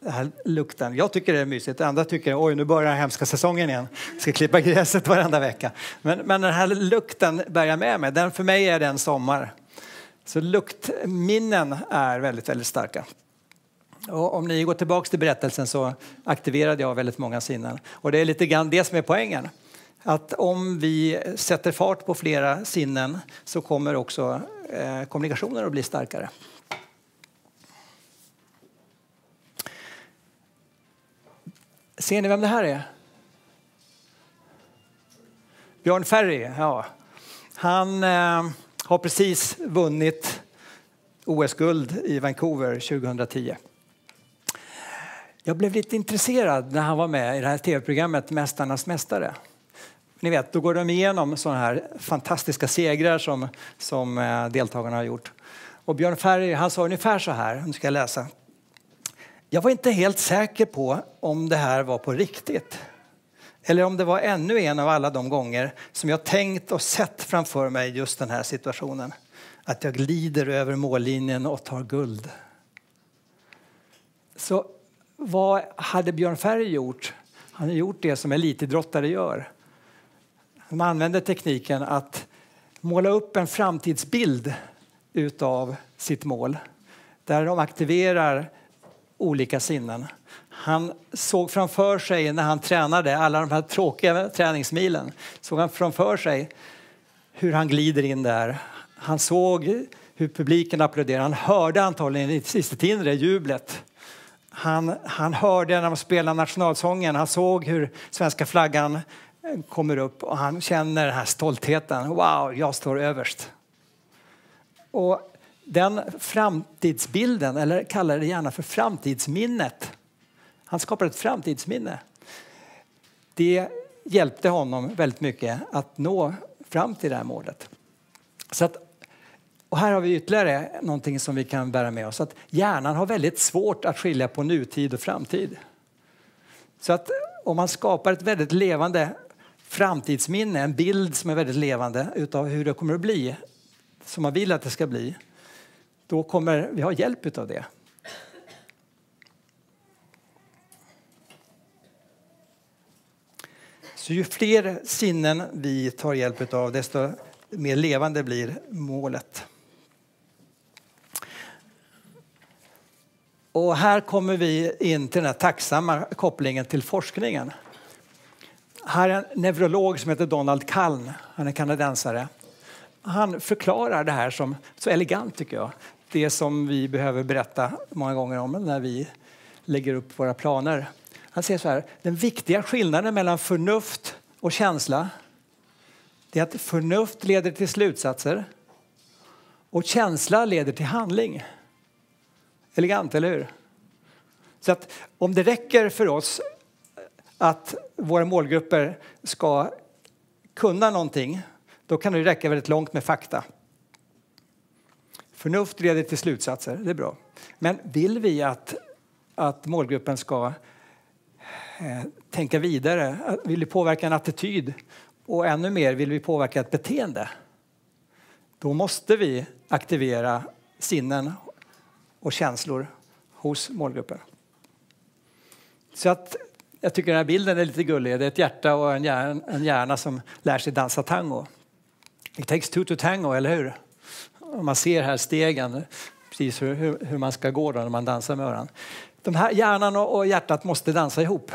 Den här lukten. Jag tycker det är mysigt. Andra tycker oj nu börjar den hemska säsongen igen. Jag ska klippa gräset varenda vecka. Men, men den här lukten bär jag med mig. Den, för mig är den sommar. Så luktminnen är väldigt, väldigt starka. Och om ni går tillbaka till berättelsen så aktiverade jag väldigt många sinnen. Och det är lite grann det som är poängen. Att om vi sätter fart på flera sinnen så kommer också eh, kommunikationen att bli starkare. Ser ni vem det här är? Björn Ferry, ja. Han eh, har precis vunnit OS-guld i Vancouver 2010. Jag blev lite intresserad när han var med i det här tv-programmet Mästarnas mästare. Ni vet, då går de igenom sådana här fantastiska segrar som, som eh, deltagarna har gjort. Och Björn Ferry han sa ungefär så här, nu ska jag läsa. Jag var inte helt säker på om det här var på riktigt. Eller om det var ännu en av alla de gånger som jag tänkt och sett framför mig just den här situationen. Att jag glider över mållinjen och tar guld. Så vad hade Björn Ferry gjort? Han har gjort det som elitidrottare gör. De använder tekniken att måla upp en framtidsbild utav sitt mål där de aktiverar olika sinnen. Han såg framför sig när han tränade alla de här tråkiga träningsmilen såg han framför sig hur han glider in där. Han såg hur publiken applåderade. Han hörde antagligen i sista inre jublet. Han, han hörde när de spelade nationalsången. Han såg hur svenska flaggan eh, kommer upp och han känner den här stoltheten. Wow, jag står överst. Och den framtidsbilden, eller kalla det gärna för framtidsminnet. Han skapar ett framtidsminne. Det hjälpte honom väldigt mycket att nå fram till det här målet. Så att, och här har vi ytterligare någonting som vi kan bära med oss. Att hjärnan har väldigt svårt att skilja på nutid och framtid. Så att om man skapar ett väldigt levande framtidsminne, en bild som är väldigt levande utav hur det kommer att bli, som man vill att det ska bli, då kommer vi ha hjälp av det. Så ju fler sinnen vi tar hjälp av, desto mer levande blir målet. Och här kommer vi in till den här tacksamma kopplingen till forskningen. Här är en neurolog som heter Donald Kalln, han är kanadensare. Han förklarar det här som så elegant tycker jag det som vi behöver berätta många gånger om när vi lägger upp våra planer. Han säger så här, den viktiga skillnaden mellan förnuft och känsla det är att förnuft leder till slutsatser och känsla leder till handling. Elegant, eller hur? Så att om det räcker för oss att våra målgrupper ska kunna någonting, då kan det räcka väldigt långt med fakta. Förnuft leder till slutsatser, det är bra. Men vill vi att, att målgruppen ska eh, tänka vidare, vill vi påverka en attityd och ännu mer vill vi påverka ett beteende, då måste vi aktivera sinnen och känslor hos målgruppen. Så att jag tycker den här bilden är lite gullig. Det är ett hjärta och en hjärna, en hjärna som lär sig dansa tango. It takes two to tango, eller hur? Man ser här stegen, precis hur, hur, hur man ska gå då när man dansar med varandra. De här, hjärnan och hjärtat måste dansa ihop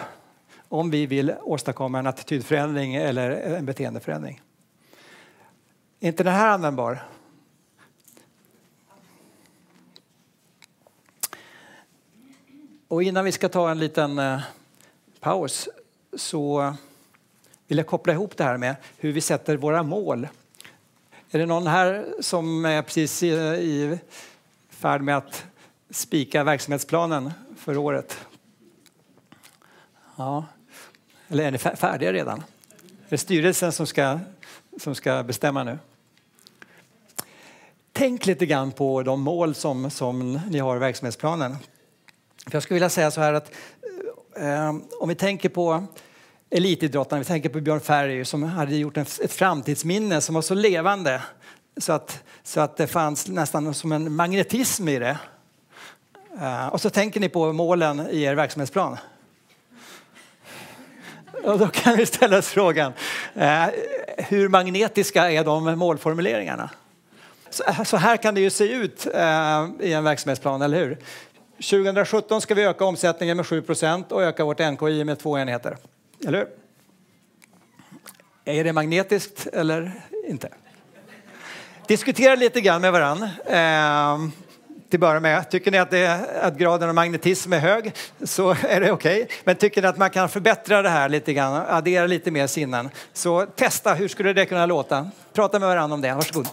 om vi vill åstadkomma en attitydförändring eller en beteendeförändring. Är inte den här användbar? Och innan vi ska ta en liten eh, paus så vill jag koppla ihop det här med hur vi sätter våra mål. Är det någon här som är precis i, i färd med att spika verksamhetsplanen för året? Ja. Eller är ni färdiga redan? Är det styrelsen som ska, som ska bestämma nu? Tänk lite grann på de mål som, som ni har i verksamhetsplanen. För jag skulle vilja säga så här att eh, om vi tänker på elitidrottarna, vi tänker på Björn Ferry som hade gjort ett framtidsminne som var så levande så att, så att det fanns nästan som en magnetism i det. Eh, och så tänker ni på målen i er verksamhetsplan. Och då kan vi ställa oss frågan, eh, hur magnetiska är de målformuleringarna? Så här kan det ju se ut eh, i en verksamhetsplan, eller hur? 2017 ska vi öka omsättningen med 7% och öka vårt NKI med två enheter. Eller hur? Är det magnetiskt eller inte? Diskutera lite grann med varann. Eh, till början med. Tycker ni att, det, att graden av magnetism är hög så är det okej. Okay. Men tycker ni att man kan förbättra det här lite grann, addera lite mer sinnen, så testa. Hur skulle det kunna låta? Prata med varandra om det. Varsågod.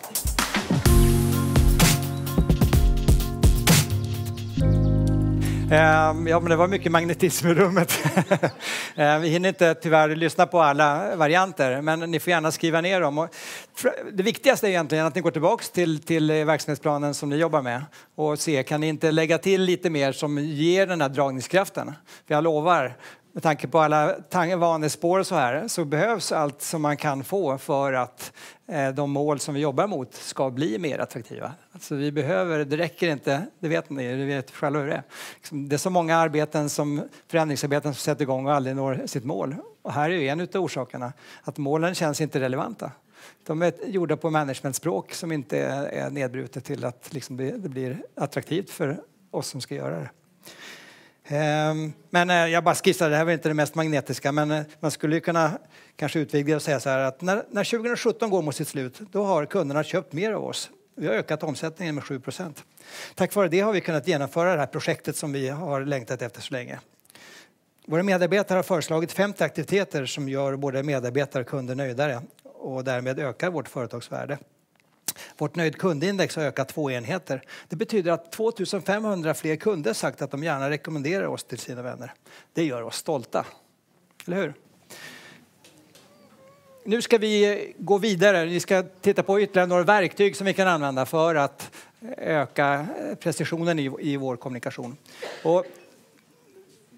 Ehm, ja, men det var mycket magnetism i rummet. Ehm, vi hinner inte tyvärr lyssna på alla varianter, men ni får gärna skriva ner dem. Det viktigaste är egentligen att ni går tillbaks till, till verksamhetsplanen som ni jobbar med och ser kan ni inte lägga till lite mer som ger den här dragningskraften? För jag lovar, med tanke på alla vanespår och så här så behövs allt som man kan få för att eh, de mål som vi jobbar mot ska bli mer attraktiva. Alltså vi behöver, det räcker inte, det vet ni, det vet själva hur det är. Liksom, det är så många arbeten som, förändringsarbeten som sätter igång och aldrig når sitt mål. Och här är ju en av orsakerna, att målen känns inte relevanta. De är gjorda på managementspråk som inte är nedbrutet till att liksom det blir attraktivt för oss som ska göra det. Ehm, men eh, jag bara skissar, det här var inte det mest magnetiska, men eh, man skulle kunna kanske utvidga och säga så här att när, när 2017 går mot sitt slut, då har kunderna köpt mer av oss. Vi har ökat omsättningen med 7 procent. Tack vare det har vi kunnat genomföra det här projektet som vi har längtat efter så länge. Våra medarbetare har föreslagit 50 aktiviteter som gör både medarbetare och kunder nöjdare och därmed ökar vårt företagsvärde. Vårt nöjd kundindex har ökat två enheter. Det betyder att 2500 fler kunder sagt att de gärna rekommenderar oss till sina vänner. Det gör oss stolta. Eller hur? Nu ska vi gå vidare. Vi ska titta på ytterligare några verktyg som vi kan använda för att öka precisionen i, i vår kommunikation. Och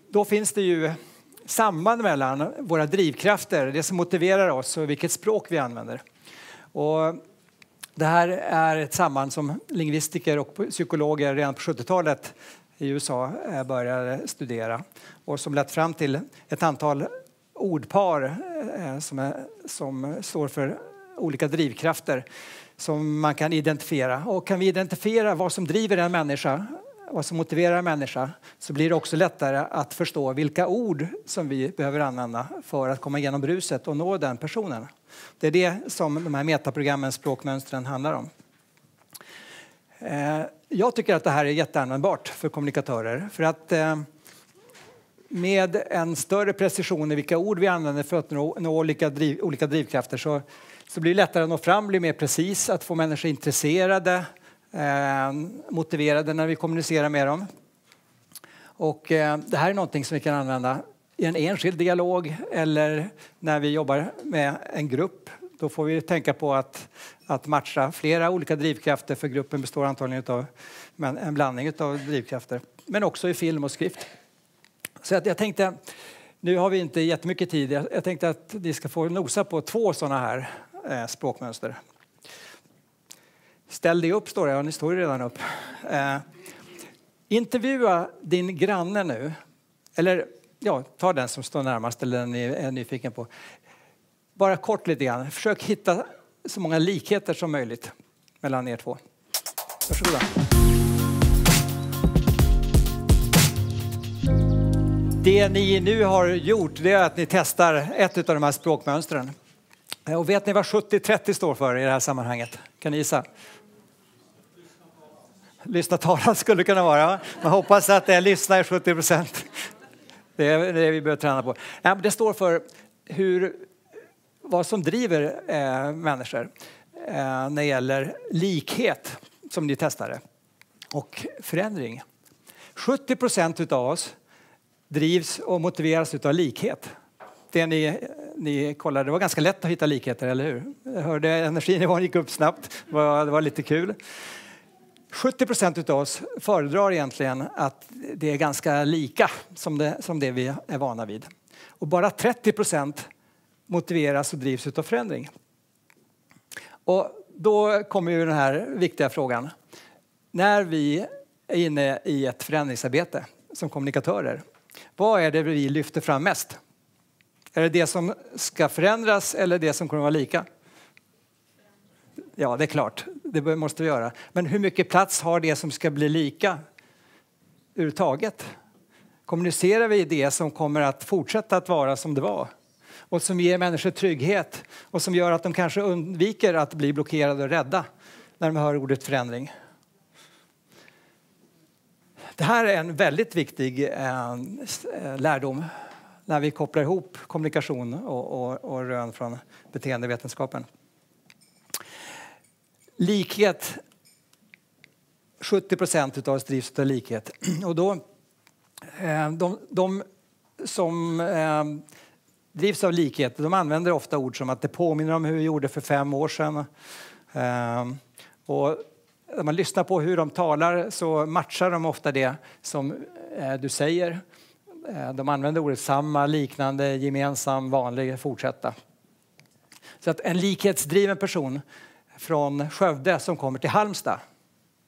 då finns det ju samband mellan våra drivkrafter, det som motiverar oss och vilket språk vi använder. Och det här är ett samband som lingvistiker och psykologer redan på 70-talet i USA eh, började studera och som lett fram till ett antal ordpar eh, som, är, som står för olika drivkrafter som man kan identifiera. Och kan vi identifiera vad som driver en människa, vad som motiverar en människa, så blir det också lättare att förstå vilka ord som vi behöver använda för att komma igenom bruset och nå den personen. Det är det som de här metaprogrammen, språkmönstren handlar om. Eh, jag tycker att det här är jätteanvändbart för kommunikatörer för att eh, med en större precision i vilka ord vi använder för att nå, nå olika, driv, olika drivkrafter så, så blir det lättare att nå fram, bli mer precis, att få människor intresserade, Ehm, motiverade när vi kommunicerar med dem. Och ehm, det här är någonting som vi kan använda i en enskild dialog eller när vi jobbar med en grupp. Då får vi tänka på att, att matcha flera olika drivkrafter för gruppen består antagligen av en blandning av drivkrafter. Men också i film och skrift. Så att jag tänkte, nu har vi inte jättemycket tid, jag tänkte att ni ska få nosa på två sådana här eh, språkmönster. Ställ dig upp står det, ja ni står ju redan upp. Eh, intervjua din granne nu. Eller ja, ta den som står närmast eller den ni är nyfiken på. Bara kort lite grann. Försök hitta så många likheter som möjligt mellan er två. Varsågoda. Det ni nu har gjort det är att ni testar ett av de här språkmönstren. Eh, och vet ni vad 70-30 står för i det här sammanhanget? Kan ni gissa? Lyssna tala skulle det kunna vara. Man hoppas att det är lyssna är 70 procent. Det är det vi behöver träna på. Det står för hur, vad som driver eh, människor eh, när det gäller likhet, som ni testade, och förändring. 70 procent av oss drivs och motiveras av likhet. Det ni, ni kollade, det var ganska lätt att hitta likheter, eller hur? Jag hörde energinivån gick upp snabbt, det var, det var lite kul. 70 procent av oss föredrar egentligen att det är ganska lika som det, som det vi är vana vid. Och bara 30 procent motiveras och drivs av förändring. Och då kommer ju den här viktiga frågan. När vi är inne i ett förändringsarbete som kommunikatörer, vad är det vi lyfter fram mest? Är det det som ska förändras eller det som kommer att vara lika? Ja, det är klart, det måste vi göra. Men hur mycket plats har det som ska bli lika överhuvudtaget? Kommunicerar vi det som kommer att fortsätta att vara som det var? Och som ger människor trygghet och som gör att de kanske undviker att bli blockerade och rädda när de hör ordet förändring. Det här är en väldigt viktig eh, lärdom när vi kopplar ihop kommunikation och, och, och rön från beteendevetenskapen. Likhet. 70 procent av oss drivs av likhet. Och då, eh, de, de som eh, drivs av likhet de använder ofta ord som att det påminner om hur vi gjorde för fem år sedan. Eh, och när man lyssnar på hur de talar så matchar de ofta det som du säger. De använder ordet samma, liknande, gemensam, vanlig, fortsätta. Så att en likhetsdriven person från Skövde som kommer till Halmstad.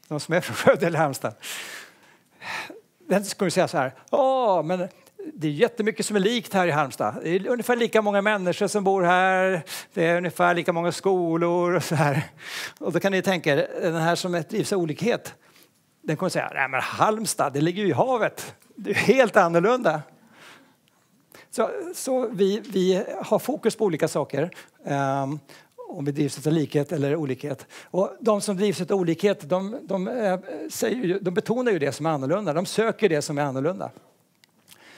De som är från Skövde eller Halmstad. Den skulle säga så här. Ja, men det är jättemycket som är likt här i Halmstad. Det är ungefär lika många människor som bor här. Det är ungefär lika många skolor och så här. Och då kan ni tänka er, den här som drivs av olikhet. Den kommer säga, nej men Halmstad, det ligger ju i havet. Det är helt annorlunda. Så, så vi, vi har fokus på olika saker. Um, om vi drivs av likhet eller olikhet. Och de som drivs av olikhet de, de, eh, säger, de betonar ju det som är annorlunda. De söker det som är annorlunda.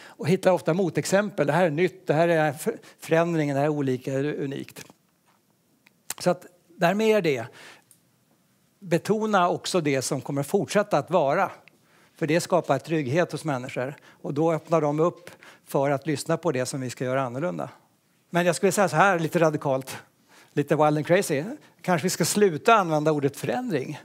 Och hittar ofta motexempel. Det här är nytt, det här är förändringen, det här är olika, det är unikt. Så att därmed är det. Betona också det som kommer fortsätta att vara. För det skapar trygghet hos människor och då öppnar de upp för att lyssna på det som vi ska göra annorlunda. Men jag skulle säga så här lite radikalt lite wild and crazy. Kanske vi ska sluta använda ordet förändring.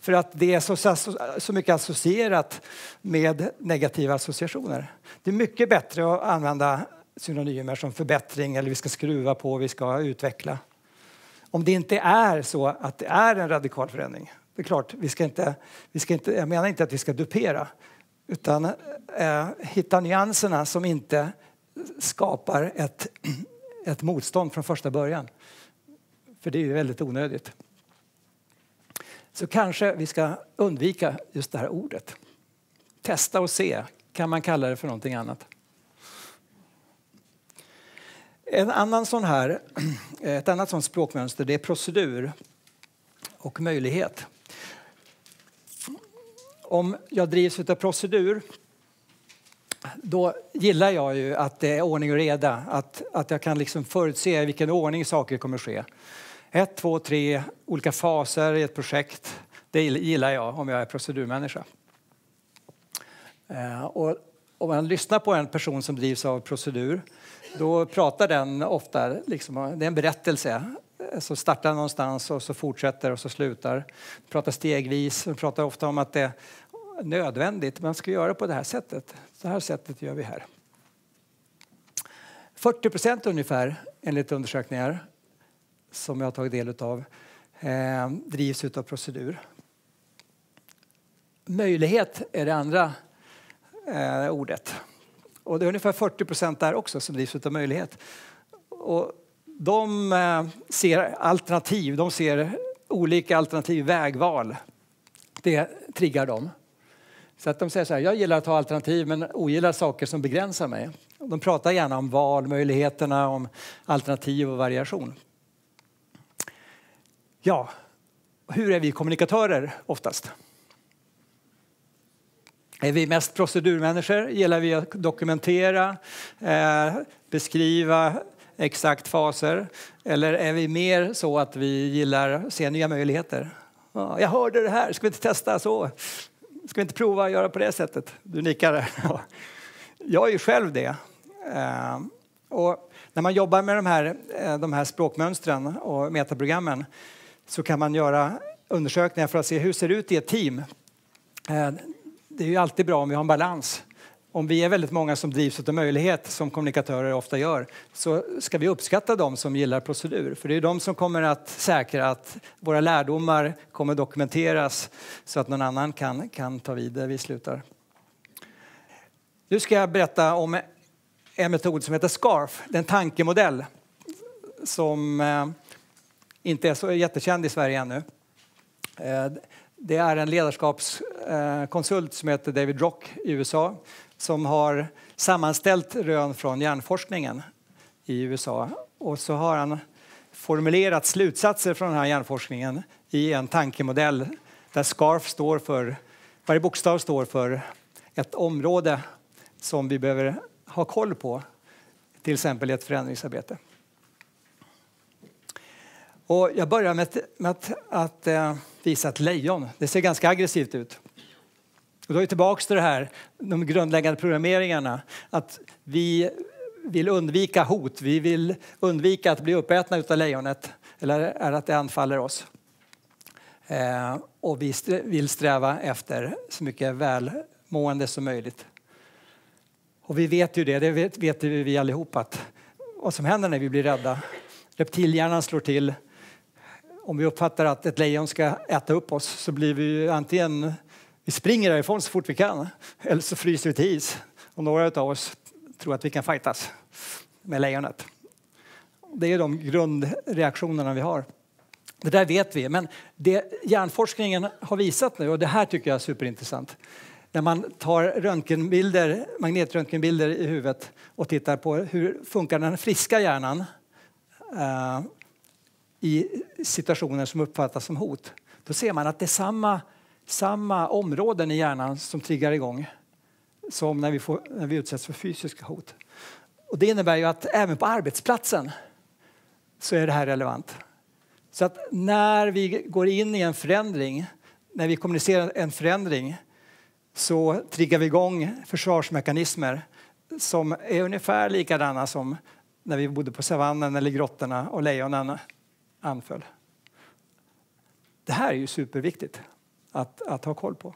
För att det är så, så mycket associerat med negativa associationer. Det är mycket bättre att använda synonymer som förbättring eller vi ska skruva på, vi ska utveckla. Om det inte är så att det är en radikal förändring. Det är klart, vi ska inte, vi ska inte, jag menar inte att vi ska dupera utan eh, hitta nyanserna som inte skapar ett, ett motstånd från första början. För det är ju väldigt onödigt. Så kanske vi ska undvika just det här ordet. Testa och se, kan man kalla det för någonting annat. En annan sån här, ett annat sånt språkmönster det är procedur och möjlighet. Om jag drivs av procedur då gillar jag ju att det är ordning och reda, att, att jag kan liksom förutse i vilken ordning saker kommer att ske ett, två, tre olika faser i ett projekt. Det gillar jag om jag är procedurmänniska. Eh, och om man lyssnar på en person som drivs av procedur då pratar den ofta, liksom, det är en berättelse. Eh, som startar någonstans och så fortsätter och så slutar. Pratar stegvis, pratar ofta om att det är nödvändigt, man ska göra på det här sättet. Så här sättet gör vi här. 40 procent ungefär, enligt undersökningar, som jag har tagit del av eh, drivs av procedur. Möjlighet är det andra eh, ordet. Och det är ungefär 40 där också som drivs av möjlighet. Och de eh, ser alternativ, de ser olika alternativ vägval. Det triggar dem. Så att de säger så här, jag gillar att ha alternativ men ogillar saker som begränsar mig. De pratar gärna om valmöjligheterna, om alternativ och variation. Ja, hur är vi kommunikatörer oftast? Är vi mest procedurmänniskor? Gillar vi att dokumentera, eh, beskriva exakt faser? Eller är vi mer så att vi gillar att se nya möjligheter? Ja, jag hörde det här, ska vi inte testa så? Ska vi inte prova att göra på det sättet? Du nickar. Jag är ju själv det. Eh, och när man jobbar med de här, eh, de här språkmönstren och metaprogrammen så kan man göra undersökningar för att se hur det ser ut i ett team. Eh, det är ju alltid bra om vi har en balans. Om vi är väldigt många som drivs av möjlighet, som kommunikatörer ofta gör, så ska vi uppskatta dem som gillar procedur. För det är de som kommer att säkra att våra lärdomar kommer dokumenteras så att någon annan kan, kan ta vid där vi slutar. Nu ska jag berätta om en metod som heter SCARF, det är en tankemodell som eh, inte är så jättekänd i Sverige ännu. Eh, det är en ledarskapskonsult eh, som heter David Rock i USA som har sammanställt rön från hjärnforskningen i USA. Och så har han formulerat slutsatser från den här hjärnforskningen i en tankemodell där SCARF står för, varje bokstav står för ett område som vi behöver ha koll på, till exempel i ett förändringsarbete. Och jag börjar med att, med att, att eh, visa ett lejon. Det ser ganska aggressivt ut. Och då är vi tillbaka till det här, de grundläggande programmeringarna. Att vi vill undvika hot, vi vill undvika att bli uppätna av lejonet eller är att det anfaller oss. Eh, och vi vill sträva efter så mycket välmående som möjligt. Och vi vet ju det, det vet, vet vi allihop att vad som händer när vi blir rädda. Reptilhjärnan slår till. Om vi uppfattar att ett lejon ska äta upp oss så blir vi antingen vi springer därifrån så fort vi kan, eller så fryser vi till is. Och några av oss tror att vi kan fightas med lejonet. Det är de grundreaktionerna vi har. Det där vet vi, men det hjärnforskningen har visat nu, och det här tycker jag är superintressant, när man tar röntgenbilder, magnetröntgenbilder i huvudet och tittar på hur funkar den friska hjärnan eh, i situationer som uppfattas som hot. Då ser man att det är samma samma områden i hjärnan som triggar igång som när vi, får, när vi utsätts för fysiska hot. Och det innebär ju att även på arbetsplatsen så är det här relevant. Så att när vi går in i en förändring, när vi kommunicerar en förändring så triggar vi igång försvarsmekanismer som är ungefär likadana som när vi bodde på savannen eller grottorna och lejonen anföll. Det här är ju superviktigt att, att ha koll på.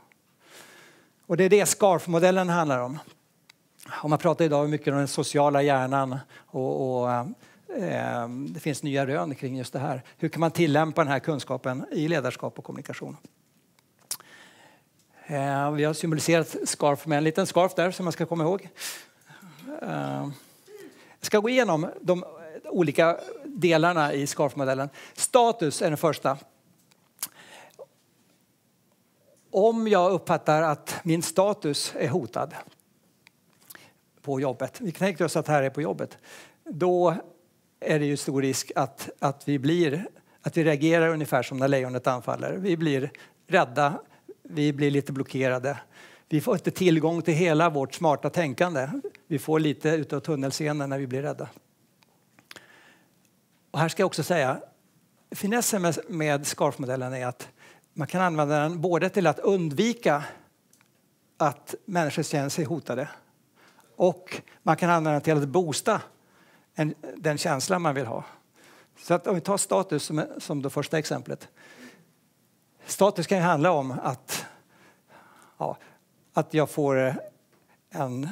Och det är det SCARF-modellen handlar om. Och man pratar idag mycket om den sociala hjärnan och, och eh, det finns nya rön kring just det här. Hur kan man tillämpa den här kunskapen i ledarskap och kommunikation? Eh, vi har symboliserat SCARF med en liten scarf där som man ska komma ihåg. Eh, jag ska gå igenom de olika delarna i SCARF-modellen. Status är den första om jag uppfattar att min status är hotad på jobbet, vi tänker oss att det här är på jobbet, då är det ju stor risk att, att, vi blir, att vi reagerar ungefär som när lejonet anfaller. Vi blir rädda, vi blir lite blockerade. Vi får inte tillgång till hela vårt smarta tänkande. Vi får lite utav tunnelseende när vi blir rädda. Och här ska jag också säga, finessen med, med SCARF-modellen är att man kan använda den både till att undvika att människor känner sig hotade och man kan använda den till att boosta en, den känsla man vill ha. Så att om vi tar status som, som det första exemplet. Status kan ju handla om att, ja, att jag får en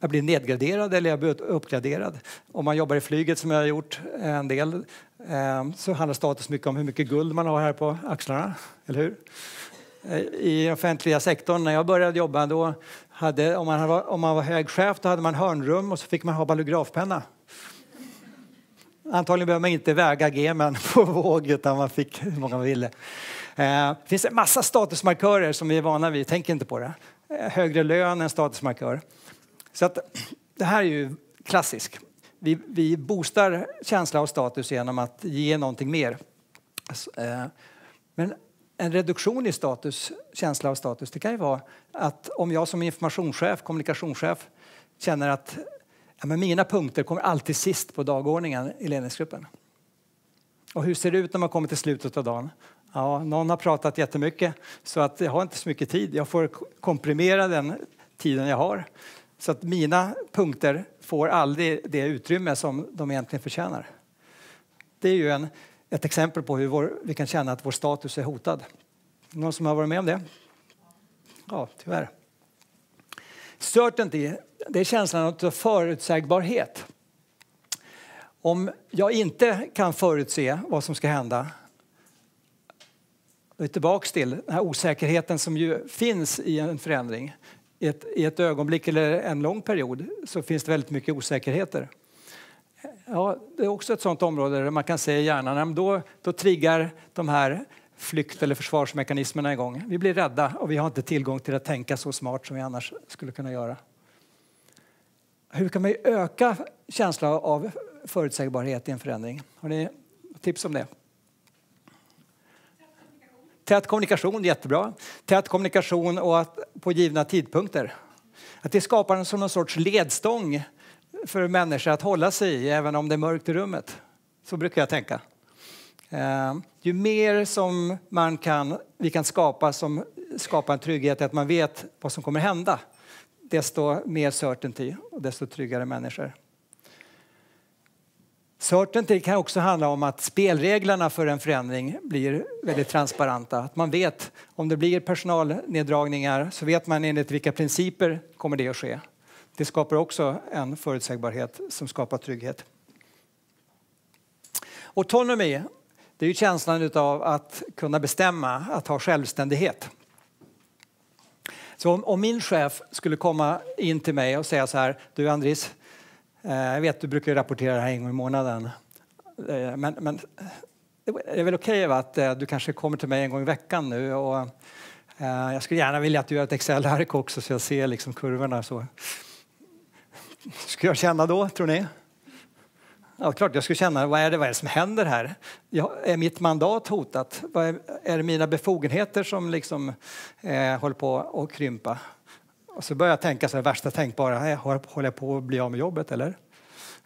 jag blir nedgraderad eller jag blir uppgraderad. Om man jobbar i flyget som jag har gjort eh, en del eh, så handlar status mycket om hur mycket guld man har här på axlarna, eller hur? Eh, I offentliga sektorn, när jag började jobba, då hade, om, man var, om man var hög chef, då hade man hörnrum och så fick man ha ballografpenna. Antagligen behöver man inte väga gemen på våg utan man fick hur många man ville. Det finns en massa statusmarkörer som vi är vana vid, tänk inte på det. Högre lön är en statusmarkör. Så att, det här är ju klassiskt. Vi, vi boostar känsla av status genom att ge någonting mer. Alltså, eh, men en reduktion i status, känsla av status, det kan ju vara att om jag som informationschef, kommunikationschef känner att ja, men mina punkter kommer alltid sist på dagordningen i ledningsgruppen. Och hur ser det ut när man kommer till slutet av dagen? Ja, någon har pratat jättemycket så att jag har inte så mycket tid. Jag får komprimera den tiden jag har. Så att mina punkter får aldrig det utrymme som de egentligen förtjänar. Det är ju en, ett exempel på hur vår, vi kan känna att vår status är hotad. Någon som har varit med om det? Ja, tyvärr. Certainty, det är känslan av förutsägbarhet. Om jag inte kan förutse vad som ska hända då är tillbaka till den här osäkerheten som ju finns i en förändring. I ett, I ett ögonblick eller en lång period så finns det väldigt mycket osäkerheter. Ja, det är också ett sånt område där man kan se i hjärnan, då, då triggar de här flykt eller försvarsmekanismerna igång. Vi blir rädda och vi har inte tillgång till att tänka så smart som vi annars skulle kunna göra. Hur kan man öka känslan av förutsägbarhet i en förändring? Har ni tips om det? Tät kommunikation, jättebra. Tät kommunikation och att på givna tidpunkter. Att det skapar en sån sorts ledstång för människor att hålla sig i även om det är mörkt i rummet. Så brukar jag tänka. Eh, ju mer som man kan, vi kan skapa som skapar en trygghet, att man vet vad som kommer hända, desto mer certainty och desto tryggare människor. Certainty kan också handla om att spelreglerna för en förändring blir väldigt transparenta. Att man vet om det blir personalneddragningar så vet man enligt vilka principer kommer det att ske. Det skapar också en förutsägbarhet som skapar trygghet. Autonomy det är ju känslan av att kunna bestämma, att ha självständighet. Så om, om, min chef skulle komma in till mig och säga så här, du Andris, Eh, jag vet du brukar rapportera det här en gång i månaden, eh, men, men det är väl okej okay, att eh, du kanske kommer till mig en gång i veckan nu och jag skulle gärna vilja att du gör ett Excel-ark också så jag ser liksom kurvorna. Så. Ska jag känna då, tror ni? Ja, klart jag skulle känna, vad är det, vad är det som händer här? Jag, är mitt mandat hotat? Är, är, det mina befogenheter som liksom, eh, håller på att krympa? Och så börjar jag tänka så här, värsta tänkbara, håller jag på att bli av med jobbet eller?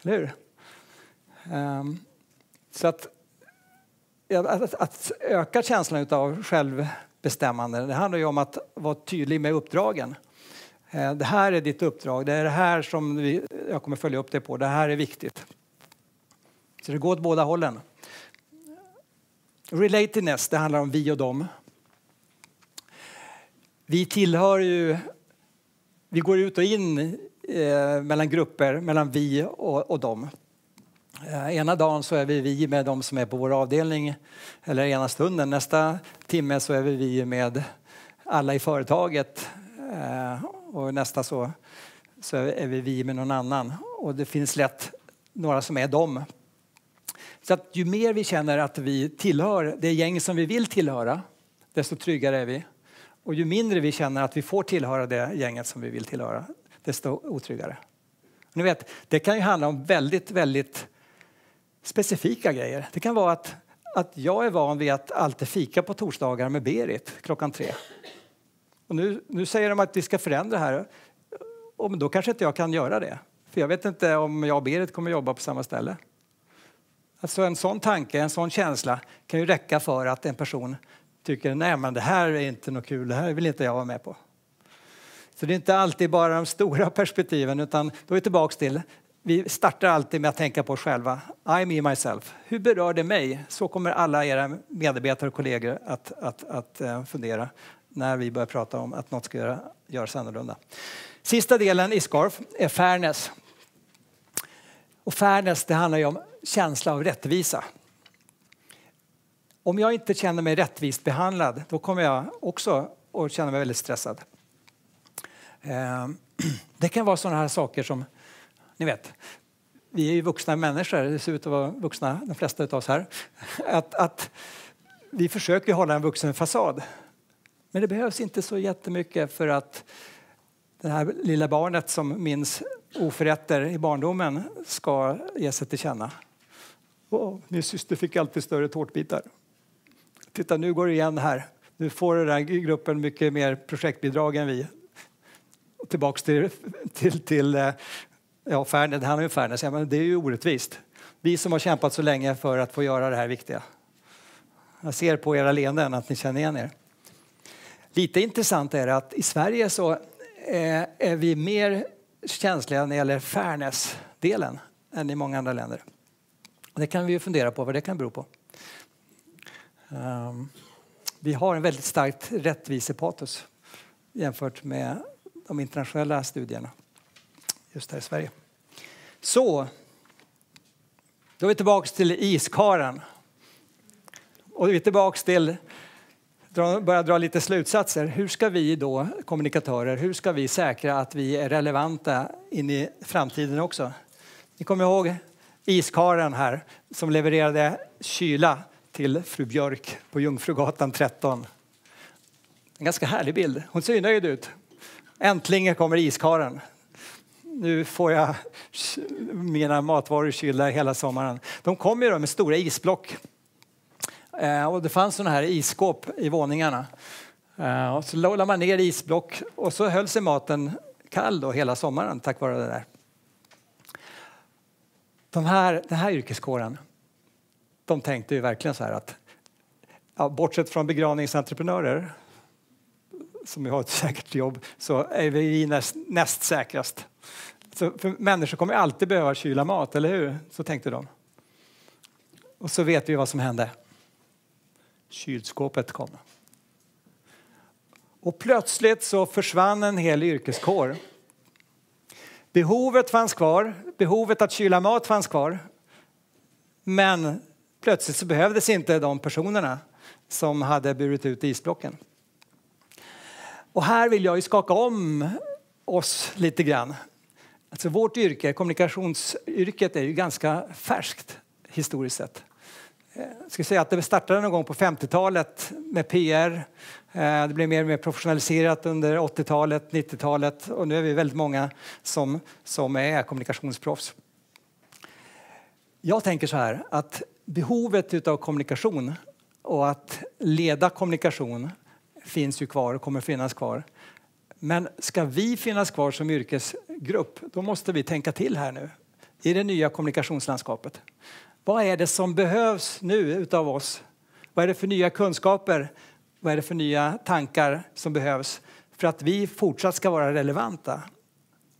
Eller hur? Um, så att, att, att, öka känslan av självbestämmande, det handlar ju om att vara tydlig med uppdragen. Eh, det här är ditt uppdrag, det är det här som vi, jag kommer följa upp dig på, det här är viktigt. Så det går åt båda hållen. Relatedness, det handlar om vi och dem. Vi tillhör ju, vi går ut och in eh, mellan grupper, mellan vi och, och dem. Eh, ena dagen så är vi vi med de som är på vår avdelning, eller ena stunden. Nästa timme så är vi vi med alla i företaget. Eh, och nästa så, så är vi vi med någon annan. Och det finns lätt några som är dem så att ju mer vi känner att vi tillhör det gäng som vi vill tillhöra, desto tryggare är vi. Och ju mindre vi känner att vi får tillhöra det gänget som vi vill tillhöra, desto otryggare. Ni vet, det kan ju handla om väldigt, väldigt specifika grejer. Det kan vara att, att jag är van vid att alltid fika på torsdagar med Berit klockan tre. Och nu, nu säger de att vi ska förändra här. Och då kanske inte jag kan göra det. För jag vet inte om jag och Berit kommer jobba på samma ställe. Alltså en sån tanke, en sån känsla kan ju räcka för att en person tycker nej men det här är inte något kul, det här vill inte jag vara med på. Så det är inte alltid bara de stora perspektiven utan då är vi tillbaks till vi startar alltid med att tänka på oss själva. I, me, myself. Hur berör det mig? Så kommer alla era medarbetare och kollegor att, att, att eh, fundera när vi börjar prata om att något ska göra, göras annorlunda. Sista delen i SCARF är fairness. Och fairness det handlar ju om känsla av rättvisa. Om jag inte känner mig rättvist behandlad då kommer jag också att känna mig väldigt stressad. Ehm, det kan vara sådana här saker som, ni vet, vi är ju vuxna människor, det ser ut att vara vuxna de flesta av oss här, att, att vi försöker hålla en vuxen fasad. Men det behövs inte så jättemycket för att det här lilla barnet som minns oförrätter i barndomen ska ge sig till känna. Oh, min syster fick alltid större tårtbitar. Titta, nu går det igen här. Nu får den här gruppen mycket mer projektbidrag än vi. Tillbaks till, till, till eh, ja, fairness, det handlar ju om fairness, men det är ju orättvist. Vi som har kämpat så länge för att få göra det här viktiga. Jag ser på era leenden att ni känner igen er. Lite intressant är det att i Sverige så eh, är vi mer känsliga när det gäller fairness-delen än i många andra länder. Det kan vi ju fundera på vad det kan bero på. Um, vi har en väldigt starkt rättvisepatos jämfört med de internationella studierna just här i Sverige. Så, då är vi tillbaka till iskaren. Och vi är tillbaka till börja dra lite slutsatser. Hur ska vi då, kommunikatörer, hur ska vi säkra att vi är relevanta in i framtiden också? Ni kommer ihåg iskaren här som levererade kyla till fru Björk på Jungfrugatan 13. En ganska härlig bild. Hon ser nöjd ut. Äntligen kommer iskaren. Nu får jag mina matvaror kylda hela sommaren. De kom ju med stora isblock. Eh, och det fanns såna här isskåp i våningarna. Eh, och så la man ner isblock och så höll sig maten kall då hela sommaren tack vare det där. De här, den här yrkeskåren, de tänkte ju verkligen så här att ja, bortsett från begravningsentreprenörer som har ett säkert jobb så är vi näst, näst säkrast. Så för människor kommer alltid behöva kyla mat, eller hur? Så tänkte de. Och så vet vi vad som hände. Kylskåpet kom. Och plötsligt så försvann en hel yrkeskår. Behovet fanns kvar, behovet att kyla mat fanns kvar. Men plötsligt så behövdes inte de personerna som hade burit ut isblocken. Och här vill jag ju skaka om oss lite grann. Alltså vårt yrke, kommunikationsyrket, är ju ganska färskt historiskt sett. Eh, jag ska säga att det startade någon gång på 50-talet med PR. Eh, det blev mer och mer professionaliserat under 80-talet, 90-talet och nu är vi väldigt många som, som är kommunikationsproffs. Jag tänker så här att behovet av kommunikation och att leda kommunikation finns ju kvar och kommer finnas kvar. Men ska vi finnas kvar som yrkesgrupp, då måste vi tänka till här nu i det nya kommunikationslandskapet. Vad är det som behövs nu utav oss? Vad är det för nya kunskaper? Vad är det för nya tankar som behövs för att vi fortsatt ska vara relevanta?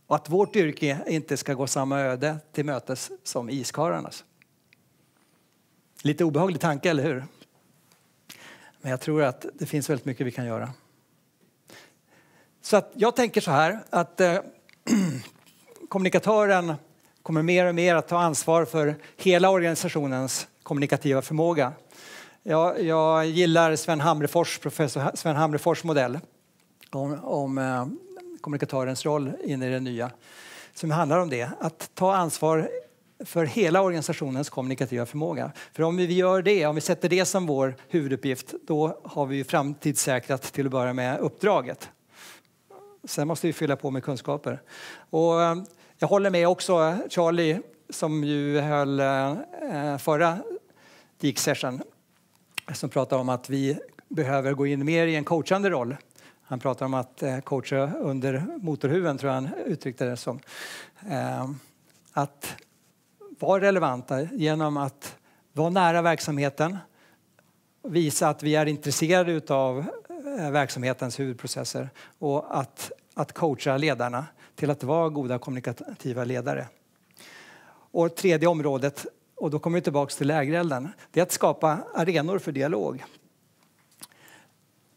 Och att vårt yrke inte ska gå samma öde till mötes som iskarlarnas. Alltså. Lite obehaglig tanke, eller hur? Men jag tror att det finns väldigt mycket vi kan göra. Så att jag tänker så här att eh, kommunikatören kommer mer och mer att ta ansvar för hela organisationens kommunikativa förmåga. Jag, jag gillar Sven Hamrefors, professor Sven Hamrefors modell om, om eh, kommunikatörens roll in i det nya som handlar om det, att ta ansvar för hela organisationens kommunikativa förmåga. För om vi gör det, om vi sätter det som vår huvuduppgift, då har vi framtidssäkrat till att börja med uppdraget. Sen måste vi fylla på med kunskaper. Och eh, jag håller med också Charlie som ju höll eh, förra DIK session som pratade om att vi behöver gå in mer i en coachande roll. Han pratade om att eh, coacha under motorhuven, tror jag han uttryckte det som. Att vara relevanta genom att vara nära verksamheten, visa att vi är intresserade av eh, verksamhetens huvudprocesser och att, att coacha ledarna till att vara goda kommunikativa ledare. Och tredje området, och då kommer vi tillbaka till lägerelden, det är att skapa arenor för dialog.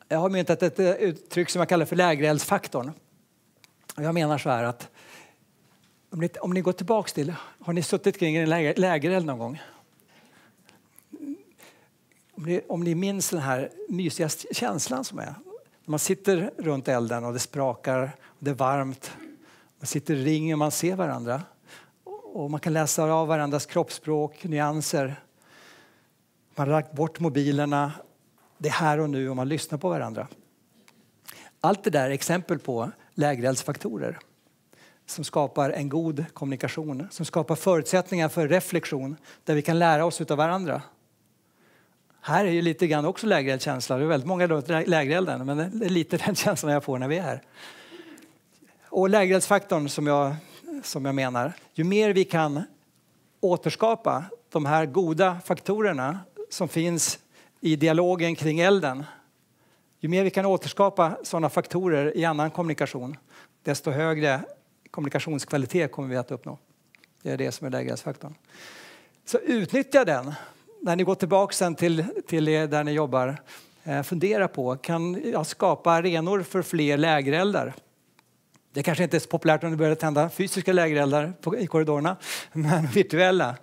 Jag har myntat ett eh, uttryck som jag kallar för lägereldsfaktorn. Jag menar så här att om ni, om ni går tillbaka till, har ni suttit kring en läger, lägereld någon gång? Om ni, om ni minns den här mysiga känslan som är. Man sitter runt elden och det sprakar, och det är varmt man sitter i ring och man ser varandra. och man kan läsa av varandras kroppsspråk, nyanser. Man har lagt bort mobilerna. Det är här och nu och man lyssnar på varandra. Allt det där är exempel på lägereldsfaktorer som skapar en god kommunikation, som skapar förutsättningar för reflektion där vi kan lära oss av varandra. Här är ju lite grann också lägereldskänsla. Det är väldigt många lägerelden, men det är lite den känslan jag får när vi är här. Och lägereldsfaktorn som jag, som jag menar, ju mer vi kan återskapa de här goda faktorerna som finns i dialogen kring elden, ju mer vi kan återskapa sådana faktorer i annan kommunikation, desto högre kommunikationskvalitet kommer vi att uppnå. Det är det som är lägesfaktorn. Så utnyttja den när ni går tillbaka sen till, till där ni jobbar. Eh, fundera på, kan jag skapa arenor för fler lägereldar? Det kanske inte är så populärt om du börjar tända fysiska lägereldar i korridorerna, men virtuella.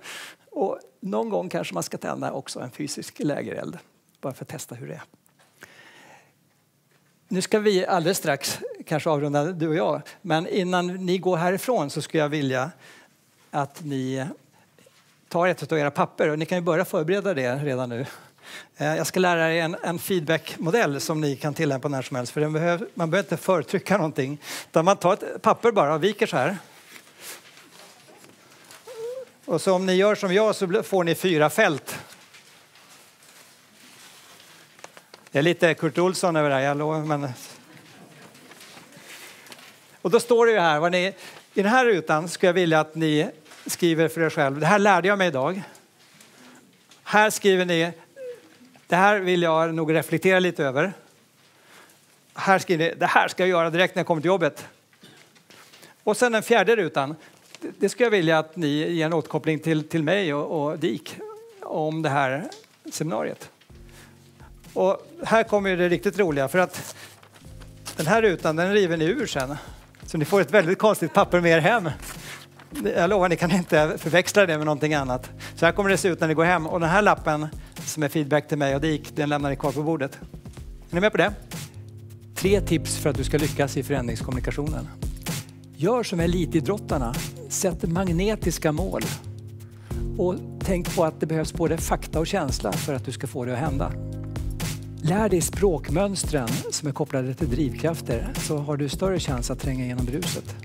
Och någon gång kanske man ska tända också en fysisk lägereld, bara för att testa hur det är. Nu ska vi alldeles strax kanske avrunda, du och jag. Men innan ni går härifrån så skulle jag vilja att ni tar ett av era papper. Och ni kan ju börja förbereda det redan nu. Eh, jag ska lära er en, en feedbackmodell som ni kan tillämpa när som helst. För behöver, man behöver inte förtrycka någonting. Utan man tar ett papper bara och viker så här. Och så om ni gör som jag så får ni fyra fält. Det är lite Kurt Olsson över det här, jag lovar, men... Och då står det ju här, vad ni, i den här rutan skulle jag vilja att ni skriver för er själv. Det här lärde jag mig idag. Här skriver ni, det här vill jag nog reflektera lite över. Här skriver ni, det här ska jag göra direkt när jag kommer till jobbet. Och sen den fjärde rutan, det skulle jag vilja att ni ger en återkoppling till, till mig och, och DIK om det här seminariet. Och här kommer det riktigt roliga för att den här rutan den river ni ur sen. Så ni får ett väldigt konstigt papper med er hem. Jag lovar, ni kan inte förväxla det med någonting annat. Så här kommer det se ut när ni går hem. Och den här lappen som är feedback till mig och Dik, den lämnar ni kvar på bordet. Är ni med på det? Tre tips för att du ska lyckas i förändringskommunikationen. Gör som elitidrottarna. Sätt magnetiska mål. Och tänk på att det behövs både fakta och känsla för att du ska få det att hända. Lär dig språkmönstren som är kopplade till drivkrafter så har du större chans att tränga igenom bruset.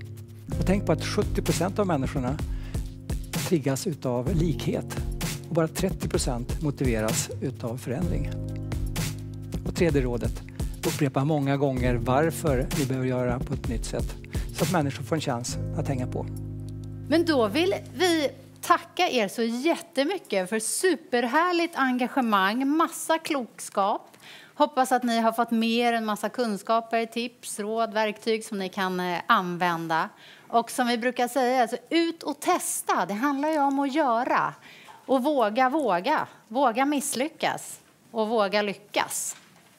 Och tänk på att 70 procent av människorna triggas utav likhet och bara 30 procent motiveras utav förändring. Och tredje rådet, upprepa många gånger varför vi behöver göra på ett nytt sätt så att människor får en chans att hänga på. Men då vill vi tacka er så jättemycket för superhärligt engagemang, massa klokskap Hoppas att ni har fått med en massa kunskaper, tips, råd, verktyg som ni kan eh, använda. Och som vi brukar säga, alltså, ut och testa. Det handlar ju om att göra. Och våga, våga. Våga misslyckas och våga lyckas.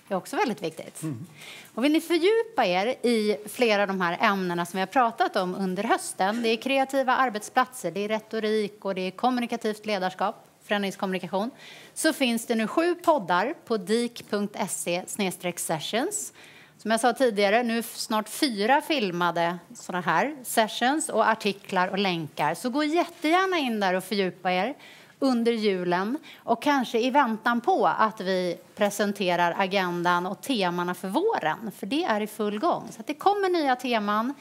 Det är också väldigt viktigt. Mm. Och vill ni fördjupa er i flera av de här ämnena som vi har pratat om under hösten, det är kreativa arbetsplatser, det är retorik och det är kommunikativt ledarskap, förändringskommunikation, så finns det nu sju poddar på dik.se sessions. Som jag sa tidigare, nu snart fyra filmade såna här sessions och artiklar och länkar. Så gå jättegärna in där och fördjupa er under julen och kanske i väntan på att vi presenterar agendan och temana för våren, för det är i full gång. Så det kommer nya teman,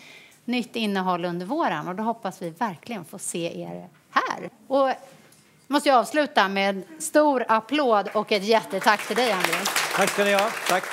nytt innehåll under våren och då hoppas vi verkligen få se er här. Och måste jag avsluta med en stor applåd och ett jättetack till dig, Andreas. Tack ska ni ha. Tack.